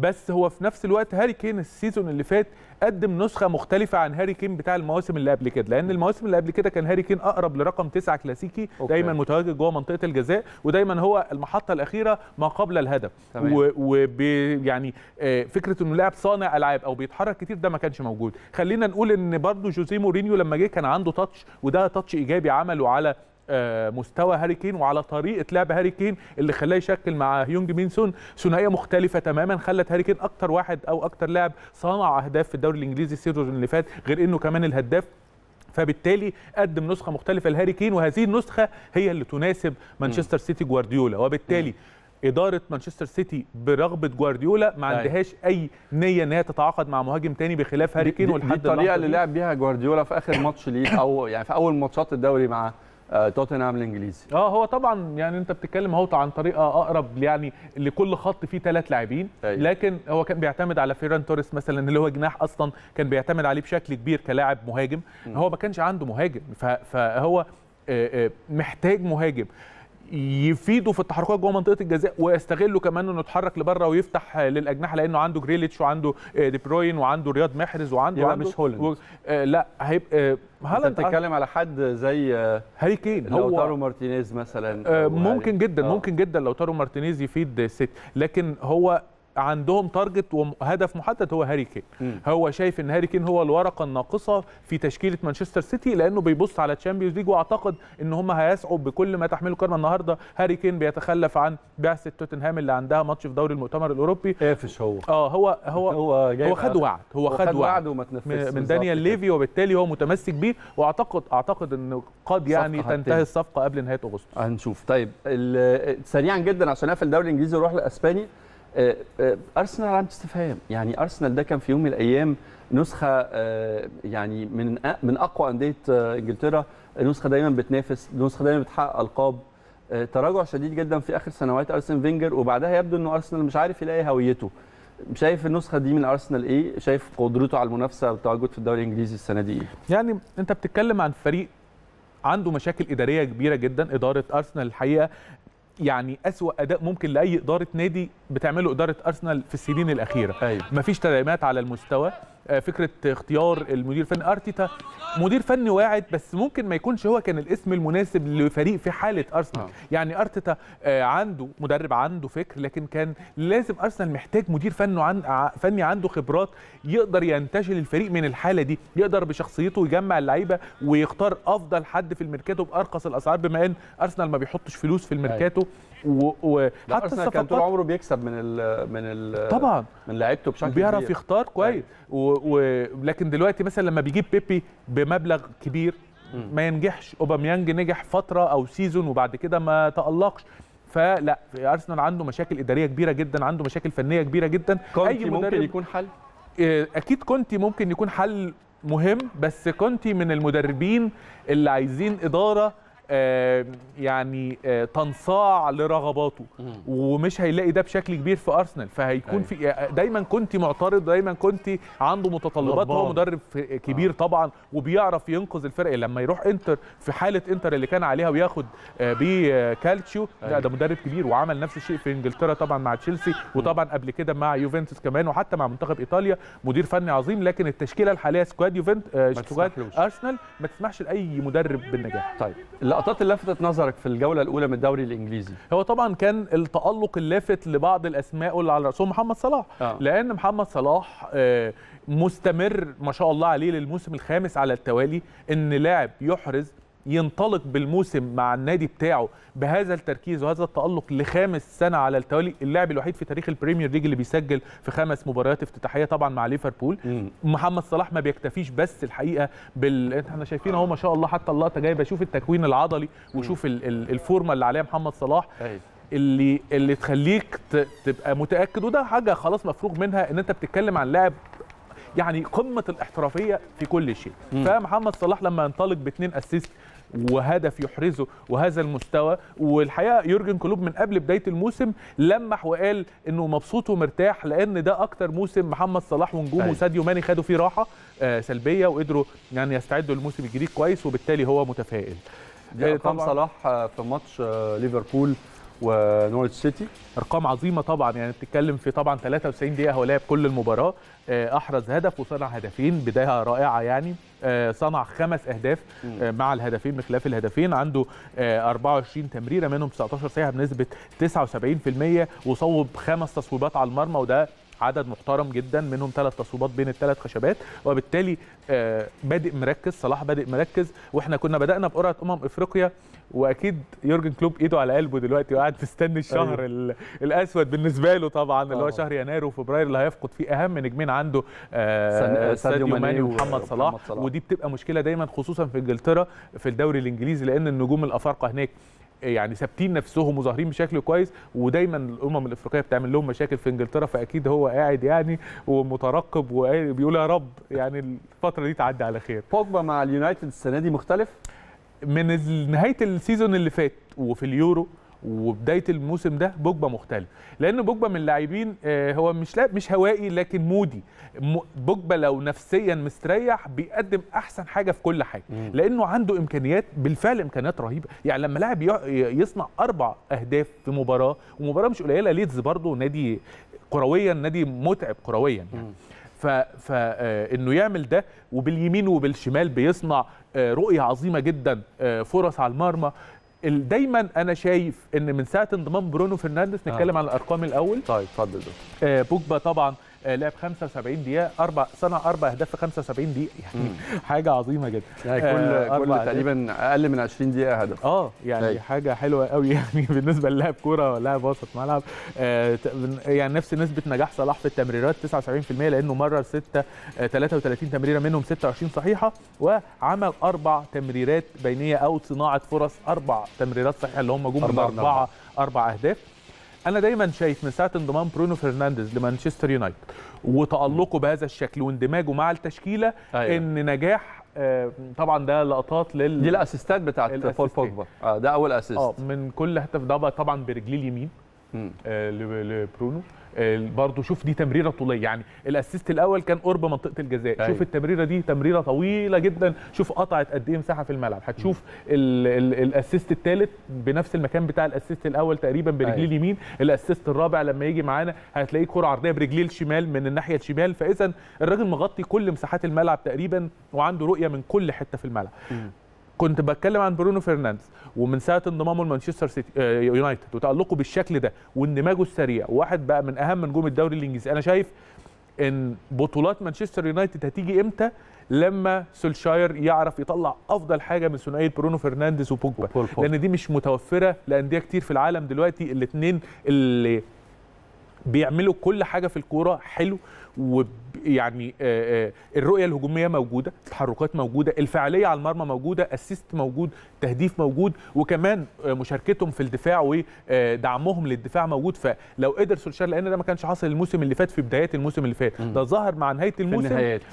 بس هو في نفس الوقت هاري كين ال season اللي فات قدم نسخة مختلفة عن هاري كين بتاع المواسم اللي قبل كده لأن المواسم اللي قبل كده كان هاري كين أقرب لرقم تسعة كلاسيكي okay. دايما متواجد جوه منطقة الجزاء ودايما هو المحطة الأخيرة ما قبل الهدف تمام. و- وب يعني آه، فكرة إنه لاعب صانع ألعاب أو بيتحرك كتير ده ما كانش موجود خلينا نقول إن برضو جوزيه مورينيو لما جه كان عنده touch وده touch إيجابي عمله على مستوى هاري كين وعلى طريقة لعب هاري كين اللي خلاه يشكل مع هيونج مين سون ثنائية مختلفة تماما. خلت هاري كين أكتر واحد أو أكتر لاعب صنع أهداف في الدوري الإنجليزي ال season اللي فات غير إنه كمان الهداف. فبالتالي قدم نسخة مختلفة لهاري كين وهذه النسخة هي اللي تناسب مانشستر سيتي جوارديولا. وبالتالي إدارة مانشستر سيتي برغبة جوارديولا ما أيوة. عندهاش أي نية إن هي تتعاقد مع مهاجم تاني بخلاف هاري كين دي, دي الطريقة اللي. لعب بيها جوارديولا في آخر ماتش ليه أو يعني في أول ماتشات الدوري مع آه، توتنهام الإنجليزي. آه هو طبعا يعني أنت بتتكلم أهو عن طريقة أقرب يعني لكل خط فيه ثلاث لاعبين أيوة. لكن هو كان بيعتمد على فيران توريس مثلا اللي هو جناح أصلا كان بيعتمد عليه بشكل كبير كلاعب مهاجم. هو ما كانش عنده مهاجم فهو آه، آه، محتاج مهاجم. يفيده في التحركات جوه منطقة الجزاء ويستغله كمان إنه يتحرك لبره ويفتح للأجنحة لأنه عنده جريليتش وعنده آه، دي بروين وعنده رياض محرز وعنده يبقى مش هولاند. و... آه لا هيبقى آه، أنت هالاند بتتكلم على حد زي هاري كين لوتارو مارتينيز مثلا أو ممكن هاري. جدا آه. ممكن جدا لوتارو مارتينيز يفيد سيتي لكن هو عندهم target وهدف محدد هو هاري كين. هو شايف إن هاري كين هو الورقة الناقصة في تشكيلة مانشستر سيتي لأنه بيبص على Champions League وأعتقد إن هم هيسعوا بكل ما تحمله كلمه النهارده. هاري كين بيتخلف عن بعثة توتنهام اللي عندها ماتش في دوري المؤتمر الأوروبي. قافش هو. آه هو هو هو هو خد. وعد هو هو خد وعد وما تنفذش. من, دانيال. ليفي وبالتالي هو متمسك بيه. واعتقد أعتقد انه قد يعني. تنتهي الصفقة قبل نهاية أغسطس. هنشوف. طيب سريعا جدا عشان أقفل الدوري الإنجليزي آه، آه، أرسنال علامه استفهام يعني أرسنال ده كان في يوم من الأيام نسخة آه، يعني من من أقوى أندية آه، إنجلترا. نسخة دايما بتنافس نسخة دايما بتحقق ألقاب. آه، تراجع شديد جدا في آخر سنوات أرسن فينجر وبعدها يبدو إنه أرسنال مش عارف يلاقي هويته. شايف النسخة دي من أرسنال إيه؟ شايف قدرته على المنافسة والتواجد في الدوري الإنجليزي السنة دي إيه؟ يعني أنت بتتكلم عن فريق عنده مشاكل إدارية كبيرة جدا إدارة أرسنال الحقيقة. يعني أسوأ أداء ممكن لأي إدارة نادي بتعمله إدارة أرسنال في السنين الأخيرة. أيوه. مفيش تدعيمات على المستوى. فكرة اختيار المدير الفني. أرتيتا مدير فني واعد بس ممكن ما يكونش هو كان الاسم المناسب لفريق في حالة أرسنال. آه. يعني أرتيتا آه، عنده مدرب عنده فكر لكن كان لازم أرسنال محتاج مدير فني عن فني عنده خبرات يقدر ينتشل الفريق من الحالة دي يقدر بشخصيته يجمع اللعيبة ويختار أفضل حد في الميركاتو بأرخص الأسعار بما إن أرسنال ما بيحطش فلوس في الميركاتو. و- لا، وحتى أرسنال كان طول الصفقات عمره بيكسب من ال من ال طبعا. من لعيبته بشكل بيعرف كبير. يختار كويس. و... و... لكن دلوقتي مثلا لما بيجيب بيبي بمبلغ كبير ما ينجحش. أوباميانج نجح فترة أو season وبعد كده ما تألقش. فلا أرسنال عنده مشاكل إدارية كبيرة جدا عنده مشاكل فنية كبيرة جدا. كونتي ممكن يكون حل؟ آه، أكيد كونتي ممكن يكون حل مهم بس كونتي من المدربين اللي عايزين إدارة يعني آه، تنصاع لرغباته. ومش هيلاقي ده بشكل كبير في أرسنال. فهيكون أيوة. في آه، دايما كونتي معترض دايما كونتي عنده متطلبات. هو. مدرب في- كبير طبعا وبيعرف ينقذ الفرق. لما يروح إنتر في حالة إنتر اللي كان عليها وياخد آه، بيه آه، كالتشيو لا أيوة. ده مدرب كبير وعمل نفس الشيء في إنجلترا طبعا مع تشيلسي وطبعا قبل كده مع يوفنتوس كمان وحتى مع منتخب إيطاليا. مدير فني عظيم لكن التشكيلة الحالية squad يوفنت آه، squad. أرسنال ما تسمحش لأي مدرب بالنجاح. طيب. اللقطات اللي لفتت نظرك في الجولة الأولى من الدوري الإنجليزي هو طبعا كان التألق اللافت لبعض الأسماء اللي على رأسهم محمد صلاح آه. لأن محمد صلاح آه، مستمر ما شاء الله عليه للموسم الخامس على التوالي إن لاعب يحرز ينطلق بالموسم مع النادي بتاعه بهذا التركيز وهذا التألق لخامس سنة على التوالي اللاعب الوحيد في تاريخ ال Premier League اللي بيسجل في خمس مباريات افتتاحية طبعا مع ليفربول. مم. محمد صلاح ما بيكتفيش بس الحقيقة بال إحنا شايفين اهو ما شاء الله حتى اللقطة جايبة شوف التكوين العضلي وشوف ال... ال... ال form ة اللي عليها محمد صلاح. أيوة. اللي اللي تخليك ت- تبقى متأكد وده حاجة خلاص مفروغ منها إن أنت بتتكلم عن لاعب يعني قمة الاحترافية في كل شيء. فمحمد صلاح لما ينطلق باثنين assist وهدف يحرزه وهذا المستوى والحقيقة يورجن كلوب من قبل بداية الموسم لمح وقال إنه مبسوط ومرتاح لأن ده أكتر موسم محمد صلاح ونجومه أيوة. ساديو ماني خدوا فيه راحة آه، سلبية وقدروا يعني يستعدوا للموسم الجديد كويس وبالتالي هو متفائل دي آه، ارقام طبعاً. صلاح آه، في ماتش آه، ليفربول ونورتش سيتي. أرقام عظيمة طبعا يعني بتتكلم في طبعا 93 دقيقة هو لعب كل المباراة. آه، أحرز هدف وصنع هدفين بداية رائعة يعني. آه، صنع خمس أهداف آه، مع الهدفين بخلاف الهدفين. عنده آه، 24 تمريرة منهم 19 صحيحه بنسبة 79% وصوب خمس تصويبات على المرمى وده عدد محترم جدا منهم ثلاث تصويبات بين الثلاث خشبات وبالتالي آه، بادئ مركز صلاح بادئ مركز وإحنا كنا بدأنا بقرعة أمم إفريقيا وأكيد يورجن كلوب إيده على قلبه دلوقتي وقاعد مستني الشهر أيوة. ال- الأسود بالنسبة له طبعا اللي هو آه. شهر يناير وفبراير اللي هيفقد فيه أهم نجمين عنده سن- آه ساديو ماني ومحمد صلاح صلاح. ودي بتبقى مشكلة دايما خصوصا في إنجلترا في الدوري الإنجليزي لأن النجوم الأفارقة هناك يعني ثابتين نفسهم وظاهرين بشكل كويس ودايما الأمم الأفريقية بتعمل لهم مشاكل في إنجلترا فأكيد هو قاعد يعني ومترقب وبيقول يا رب يعني الفترة دي تعدي على خير. بوجبا مع اليونايتد السنة دي مختلف؟ من نهاية ال season اللي فات وفي اليورو وبداية الموسم ده بوجبا مختلف. لأن بوجبا من اللاعبين آه، هو مش مش هوائي لكن moody. بوجبا لو نفسيا مستريح بيقدم أحسن حاجة في كل حاجة. لأنه عنده إمكانيات بالفعل إمكانيات رهيبة. يعني لما لاعب يصنع أربع أهداف في مباراة ومباراة مش قليلة ليدز برضه نادي كرويا نادي متعب كرويا يعني. ف فانه يعمل ده وباليمين وبالشمال بيصنع آه، رؤية عظيمة جدا آه، فرص على المرمى ال- دايما أنا شايف إن من ساعة انضمام برونو فرنانديز نتكلم عن الأرقام الأول طيب اتفضل. آه، بوجبا طبعا آه، لعب 75 دقيقة أربع صنع أربع أهداف في 75 دقيقة. يعني حاجة عظيمة جدا. يعني كل آه، كل. تقريبا أقل من 20 دقيقة هدف. آه يعني أيوة. حاجة حلوة قوي [LAUGHS] يعني بالنسبة للاعب كورة ولاعب وسط ملعب. آه يعني نفس نسبة نجاح صلاح في التمريرات 79% لأنه مرر 6 آه 33 تمريرة منهم 26 صحيحة وعمل أربع تمريرات بينية أو صناعة فرص أربع تمريرات صحيحة اللي هم جم أربعة. أربع أهداف. أنا دايما شايف من ساعة انضمام برونو فرنانديز لمانشستر يونايتد وتألقه بهذا الشكل واندماجه مع التشكيلة أيوة. إن نجاح آه طبعا ده لقطات لل دي ال assist ات بتاعت بول ال assist ات. بوجبا آه ده أول assist آه من كل هدف ده طبعا برجليه اليمين لبرونو. آه برضه شوف دي تمريرة طولية. يعني ال assist الأول كان قرب منطقة الجزاء. أيوة. شوف التمريرة دي تمريرة طويلة جدا. شوف قطعت قد إيه مساحة في الملعب. هتشوف ال- ال- ال assist الثالث بنفس المكان بتاع ال assist الأول تقريبا برجليه أيوة. اليمين. ال assist الرابع لما يجي معانا هتلاقيه كرة عرضية برجليه الشمال من الناحية الشمال. فاذا الراجل مغطي كل مساحات الملعب تقريبا وعنده رؤية من كل حتة في الملعب. كنت بتكلم عن برونو فرنانديز ومن ساعة انضمامه لمانشستر سيتي آه، يونايتد وتألقه بالشكل ده واندماجه السريع وواحد بقى من أهم نجوم الدوري الإنجليزي. أنا شايف إن بطولات مانشستر يونايتد هتيجي إمتى؟ لما سولشاير يعرف يطلع أفضل حاجة من ثنائية برونو فرنانديز وبوجبا. لأن دي مش متوفرة لأندية كتير في العالم دلوقتي الاثنين اللي بيعملوا كل حاجة في الكورة حلو ويعني الرؤية الهجومية موجودة التحركات موجودة الفعالية على المرمى موجودة assist موجود تهديف موجود وكمان آه، مشاركتهم في الدفاع ودعمهم للدفاع موجود فلو قدر سولشار لأن ده ما كانش حاصل الموسم اللي فات في بدايات الموسم اللي فات ده ظهر مع نهاية الموسم.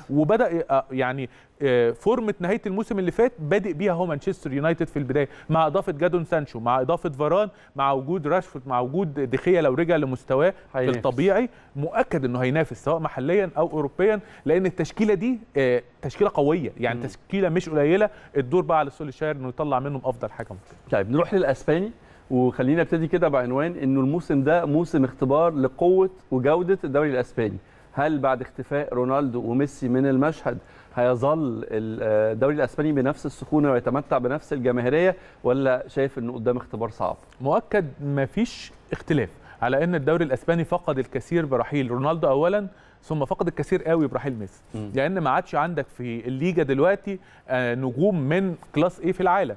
وبدأ آه، يعني آه، فورمه نهاية الموسم اللي فات بادئ بيها هو مانشستر يونايتد في البداية مع إضافة جادون سانشو مع إضافة فاران مع وجود راشفورد مع وجود دخيا لو رجع لمستواه. الطبيعي مؤكد إنه هينافس سواء محليا أو اوروبيا لأن التشكيلة دي آه، تشكيلة قوية يعني تشكيلة مش قليلة الدور بقى على سولشاير إنه يطلع منهم أفضل حاجة ممكن. طيب نروح للأسباني وخلينا نبتدي كده بعنوان إنه الموسم ده موسم اختبار لقوة وجودة الدوري الأسباني. هل بعد اختفاء رونالدو وميسي من المشهد هيظل الدوري الأسباني بنفس السخونة ويتمتع بنفس الجماهيرية ولا شايف إنه قدام اختبار صعب؟ مؤكد مفيش اختلاف على إن الدوري الأسباني فقد الكثير برحيل. رونالدو اولا ثم فقد الكثير قوي برحيل ميسي. مم. لأن ما عادش عندك في الليجا دلوقتي آه، نجوم من class A في العالم.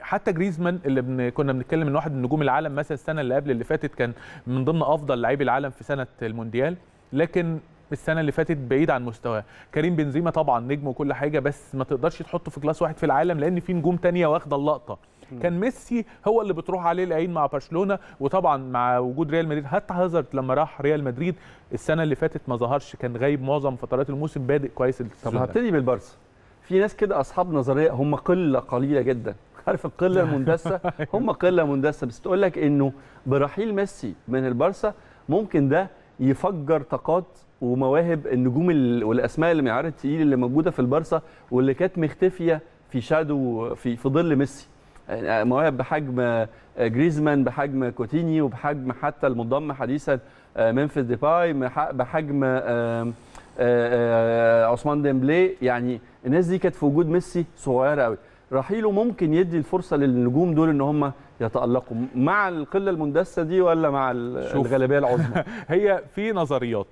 حتى جريزمان اللي بن... كنا بنتكلم إن واحد من نجوم العالم مثلا السنة اللي قبل اللي فاتت كان من ضمن أفضل لاعبي العالم في سنة المونديال لكن السنة اللي فاتت بعيد عن مستواه. كريم بنزيما طبعا نجم وكل حاجة بس ما تقدرش تحطه في class واحد في العالم لأن في نجوم تانية واخدة اللقطة. كان ميسي هو اللي بتروح عليه العين مع برشلونة وطبعا مع وجود ريال مدريد. حتى هازارد لما راح ريال مدريد السنة اللي فاتت ما ظهرش كان غايب معظم فترات الموسم بادئ كويس طب. هبتدي بالبارسا في ناس كده أصحاب نظرية هم قلة قليلة جدا. [LAUGHS] عارف القلة المندسة؟ [LAUGHS] هم قلة مندسة. بس تقول لك إنه برحيل ميسي من البارسا ممكن ده يفجر طاقات ومواهب النجوم ال- والأسماء اللي من العيار التقيل اللي موجودة في البارسا واللي كانت مختفية في shadow في في ظل ميسي. مواهب بحجم آه، جريزمان بحجم كوتينيو بحجم حتى المنضم حديثا آه، ممفيس ديباي بحجم آه، عثمان ديمبلي. يعني الناس دي كانت في وجود ميسي صغيرة قوي رحيله ممكن يدي الفرصة للنجوم دول إن هم يتالقوا مع القلة المندسة دي ولا مع ال- شوف. الغالبية العظمى؟ [LAUGHS] هي في نظريات.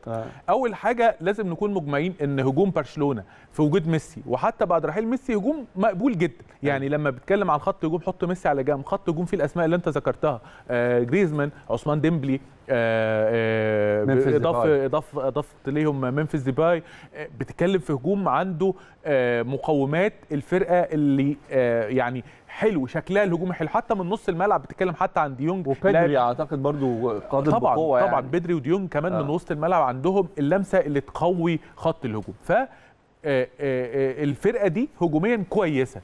أول حاجة لازم نكون مجمعين إن هجوم برشلونة في وجود ميسي وحتى بعد رحيل ميسي هجوم مقبول جدا. يعني لما بتكلم عن خط هجوم حط ميسي على جنب. خط هجوم فيه الأسماء اللي أنت ذكرتها. آه جريزمان عثمان ديمبلي آه آه ممفيس اضافه ديباي. اضافه إضافة ليهم ممفيس ديباي آه بتتكلم في هجوم عنده آه مقومات الفرقة اللي آه يعني حلو شكلها الهجومي حلو. حتى من نص الملعب بتتكلم حتى عن ديونج وبيدري. أعتقد برضو قادر طبعا بقوة طبعا يعني. بدري وديونج كمان آه. من وسط الملعب عندهم اللمسة اللي تقوي خط الهجوم. ف آه، آه، آه، الفرقة دي هجوميا كويسة.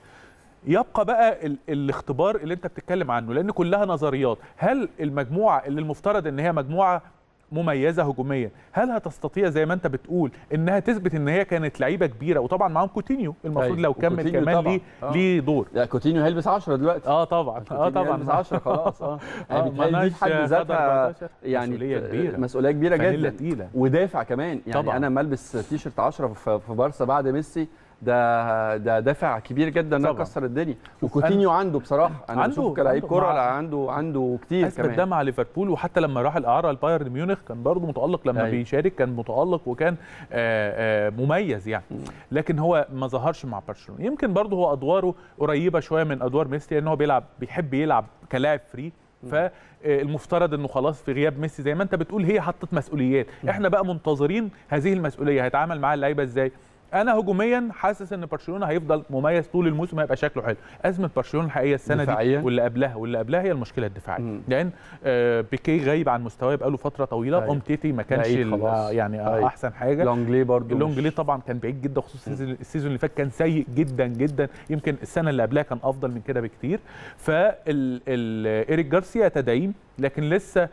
يبقى بقى ال الاختبار اللي أنت بتتكلم عنه لأن كلها نظريات. هل المجموعة اللي المفترض إن هي مجموعة مميزة هجوميا هل هتستطيع زي ما أنت بتقول إنها تثبت إن هي كانت لعيبة كبيرة وطبعا معاهم كوتينيو المفروض. لو كمل كمان. ليه آه. ليه دور لا كوتينيو هيلبس 10 دلوقتي آه طبعا آه طبعا هيلبس 10 خلاص آه [LAUGHS] آه، يعني دي في حد ذاتها 14. يعني مسؤولية كبيرة. مسؤولية كبيرة جدا تقيلة. ودافع كمان يعني طبعاً. أنا ملبس تيشيرت 10 في في بارسا بعد ميسي ده ده دافع كبير جدا إنه. يكسر الدنيا. وكوتينيو عنده بصراحة أنا عنده- بشوفه كلاعب كورة لا عنده عنده كتير أثبت كمان. ده مع ليفربول وحتى لما راح الأعارة لبايرن ميونخ كان برضه متألق لما أيوة. بيشارك كان متألق وكان آه، آه، مميز يعني. لكن هو ما ظهرش مع برشلونة. يمكن برضه هو أدواره قريبة شوية من أدوار ميسي لأن هو بيلعب بيحب يلعب كلاعب free. فالمفترض إنه خلاص في غياب ميسي زي ما أنت بتقول هي حطت مسؤوليات. إحنا بقى منتظرين هذه المسؤولية هيتعامل معاها اللعيبة إزاي؟ أنا هجوميا حاسس إن برشلونة هيفضل مميز طول الموسم هيبقى شكله حلو أزمة برشلونة الحقيقية السنة دفاعياً؟ دي واللي قبلها واللي قبلها هي المشكلة الدفاعية مم. لأن آه، بيكي غايب عن مستواه بقاله فترة طويلة أيوة. امتيتي ما كانش. آه، يعني آه، أيوة. أحسن حاجة لونجلي برضو اللونجلي مش- طبعا كان بعيد جدا خصوصا ال season- اللي فات كان سيء جدا جدا يمكن السنة اللي قبلها كان أفضل من كده بكتير فإيريك جارسيا تدعيم لكن لسه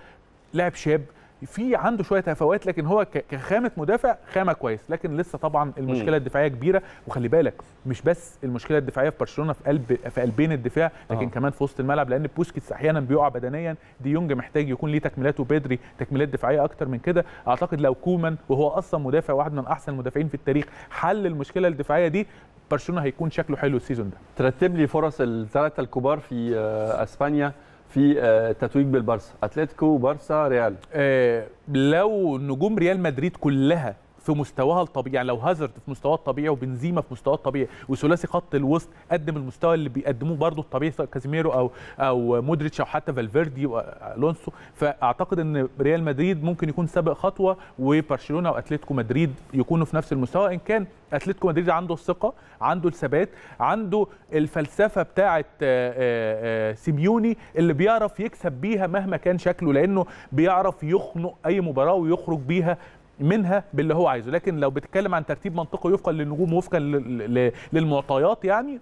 لاعب شاب في عنده شوية هفوات لكن هو كخامة مدافع خامة كويس. لكن لسه طبعا المشكلة الدفاعية كبيرة. وخلي بالك مش بس المشكلة الدفاعية في برشلونة في قلب في قلبين الدفاع لكن آه. كمان في وسط الملعب لأن بوسكيتس أحيانا بيقع بدنيا. ديونج محتاج يكون ليه تكميلات وبيدري تكميلات دفاعية أكتر من كده. أعتقد لو كومان وهو أصلا مدافع واحد من أحسن المدافعين في التاريخ حل المشكلة الدفاعية دي برشلونة هيكون شكله حلو ال season ده. ترتب لي فرص الثلاثة الكبار في آه، أسبانيا. في آه، تتويج بالبارسا. أتلتيكو بارسا ريال. آه، لو نجوم ريال مدريد كلها في مستواها الطبيعي. يعني لو هازارد في مستواه الطبيعي وبنزيما في مستواه الطبيعي وثلاثي خط الوسط قدم المستوى اللي بيقدموه برضه الطبيعي سواء كازيميرو أو أو مودريتش أو حتى فالفيردي وألونسو فأعتقد إن ريال مدريد ممكن يكون سابق خطوة وبرشلونة واتلتيكو مدريد يكونوا في نفس المستوى إن كان أتلتيكو مدريد عنده الثقة عنده الثبات عنده الفلسفة بتاعه آه، آه، آه، سيميوني اللي بيعرف يكسب بيها مهما كان شكله لأنه بيعرف يخنق أي مباراة ويخرج بيها منها باللي هو عايزه لكن لو بتتكلم عن ترتيب منطقي وفقا للنجوم وفقا لل- لل- للمعطيات يعني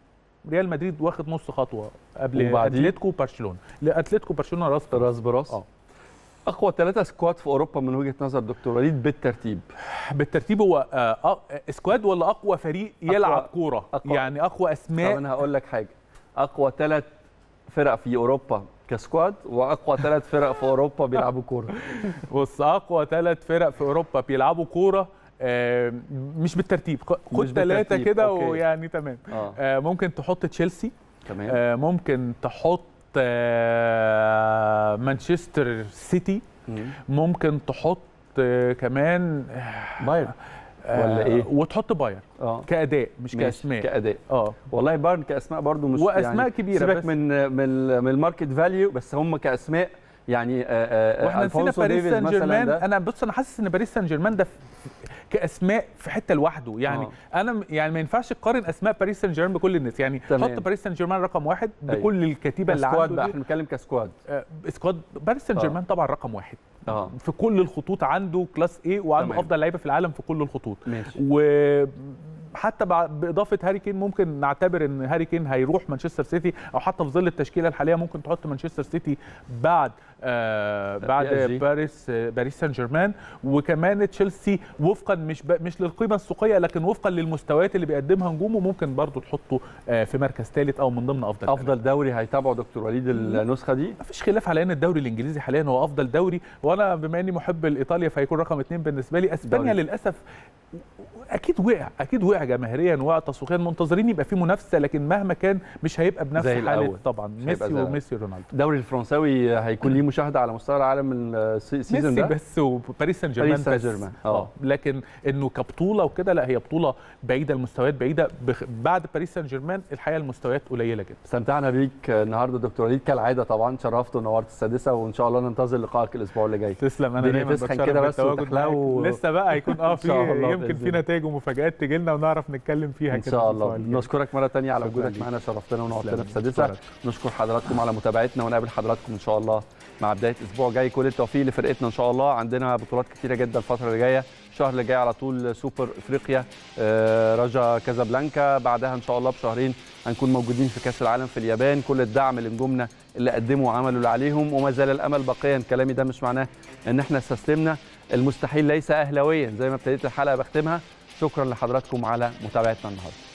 ريال مدريد واخد نص خطوة قبل؟ أتلتيكو وبرشلونة اتلتيكو برشلونه راس براس. راس براس آه. أقوى ثلاثة squad في أوروبا من وجهة نظر دكتور وليد بالترتيب بالترتيب هو آه، آه، squad ولا أقوى فريق يلعب كورة. يعني أقوى طب اسماء أنا هقول لك حاجة أقوى ثلاث فرق في أوروبا ك squad وأقوى ثلاث فرق في أوروبا بيلعبوا كورة. [LAUGHS] بص أقوى ثلاث فرق في أوروبا بيلعبوا كورة آه، مش بالترتيب خد ثلاثة كده. ويعني تمام. آه. آه، ممكن تحط تشيلسي. تمام. آه، ممكن تحط آه، مانشستر سيتي. مم. ممكن تحط آه، كمان بايرن. آه، ولا إيه؟ وتحط بايرن آه كأداء مش كأسماء كأداء آه والله بايرن كأسماء برضو مش وأسماء يعني كبيرة سيبك بس. من من من ال market value بس هم كأسماء يعني آه، آه، وإحنا نسينا باريس سان جيرمان. أنا بص أنا حاسس إن باريس سان جيرمان ده كأسماء في حتة لوحده يعني آه. أنا يعني ما ينفعش تقارن أسماء باريس سان جيرمان بكل الناس يعني تمام. حط باريس سان جيرمان رقم واحد أيوة. بكل الكتيبة اللي عنده بقى دي. إحنا بنتكلم ك squad آه، squad باريس سان آه. جيرمان طبعا رقم واحد آه. في كل الخطوط عنده class A وعنده تمام. أفضل لعيبة في العالم في كل الخطوط. ماشي. وحتى بع- بإضافة هاري كين ممكن نعتبر إن هاري كين هيروح مانشستر سيتي أو حتى في ظل التشكيلة الحالية ممكن تحط مانشستر سيتي بعد بعد PSG. باريس آه باريس سان جيرمان وكمان تشيلسي وفقا مش. مش للقيمة السوقية لكن وفقا للمستويات اللي بيقدمها نجومه ممكن برضو تحطه آه في مركز ثالث أو من ضمن أفضل أفضل دوري هيتابعه دكتور وليد النسخة دي مفيش خلاف على ان الدوري الإنجليزي حاليا هو أفضل دوري وأنا بما إني محب لايطاليا فهيكون رقم اثنين بالنسبة لي إسبانيا دوري. للأسف أكيد وقع أكيد وقع جماهيريا وقع تسويقيا منتظرين يبقى في منافسة لكن مهما كان مش هيبقى بنفس حالة. طبعا ميسي وميسي ورونالدو الدوري الفرنساوي هيكون ليه مشاهدة على مستوى العالم ال season ده بس وباريس سان جيرمان باريس سان بس جيرمان، آه آه. لكن إنه كبطولة وكده لا هي بطولة بعيدة المستويات بعيدة بخ... بعد باريس سان جيرمان الحقيقة المستويات قليلة جدا استمتعنا بيك النهارده دكتور وليد كالعادة طبعا شرفت ونورت السادسة وإن شاء الله ننتظر لقائك الأسبوع اللي جاي تسلم أنا دايما بتشرف كده بس. معاك. لسه بقى هيكون آه [LAUGHS] في يمكن في. نتائج ومفاجآت تجي لنا ونعرف نتكلم فيها إن شاء الله. نشكرك مرة تانية على وجودك. معانا شرفتنا ونورتنا. في السادسة. نشكر حضراتكم على متابعتنا ونقابل حضراتكم إن شاء الله مع بداية أسبوع جاي. كل التوفيق لفرقتنا إن شاء الله. عندنا بطولات كتيرة جدا الفترة اللي جاية. الشهر اللي جاي على طول سوبر إفريقيا آه، رجا كازابلانكا. بعدها إن شاء الله بشهرين هنكون موجودين في كأس العالم في اليابان. كل الدعم لنجومنا اللي قدموا وعملوا اللي عليهم. وما زال الأمل باقيا. كلامي ده مش معناه إن إحنا استسلمنا. المستحيل ليس اهلاويا. زي ما ابتديت الحلقة بختمها. شكرا لحضراتكم على متابعتنا النهارده.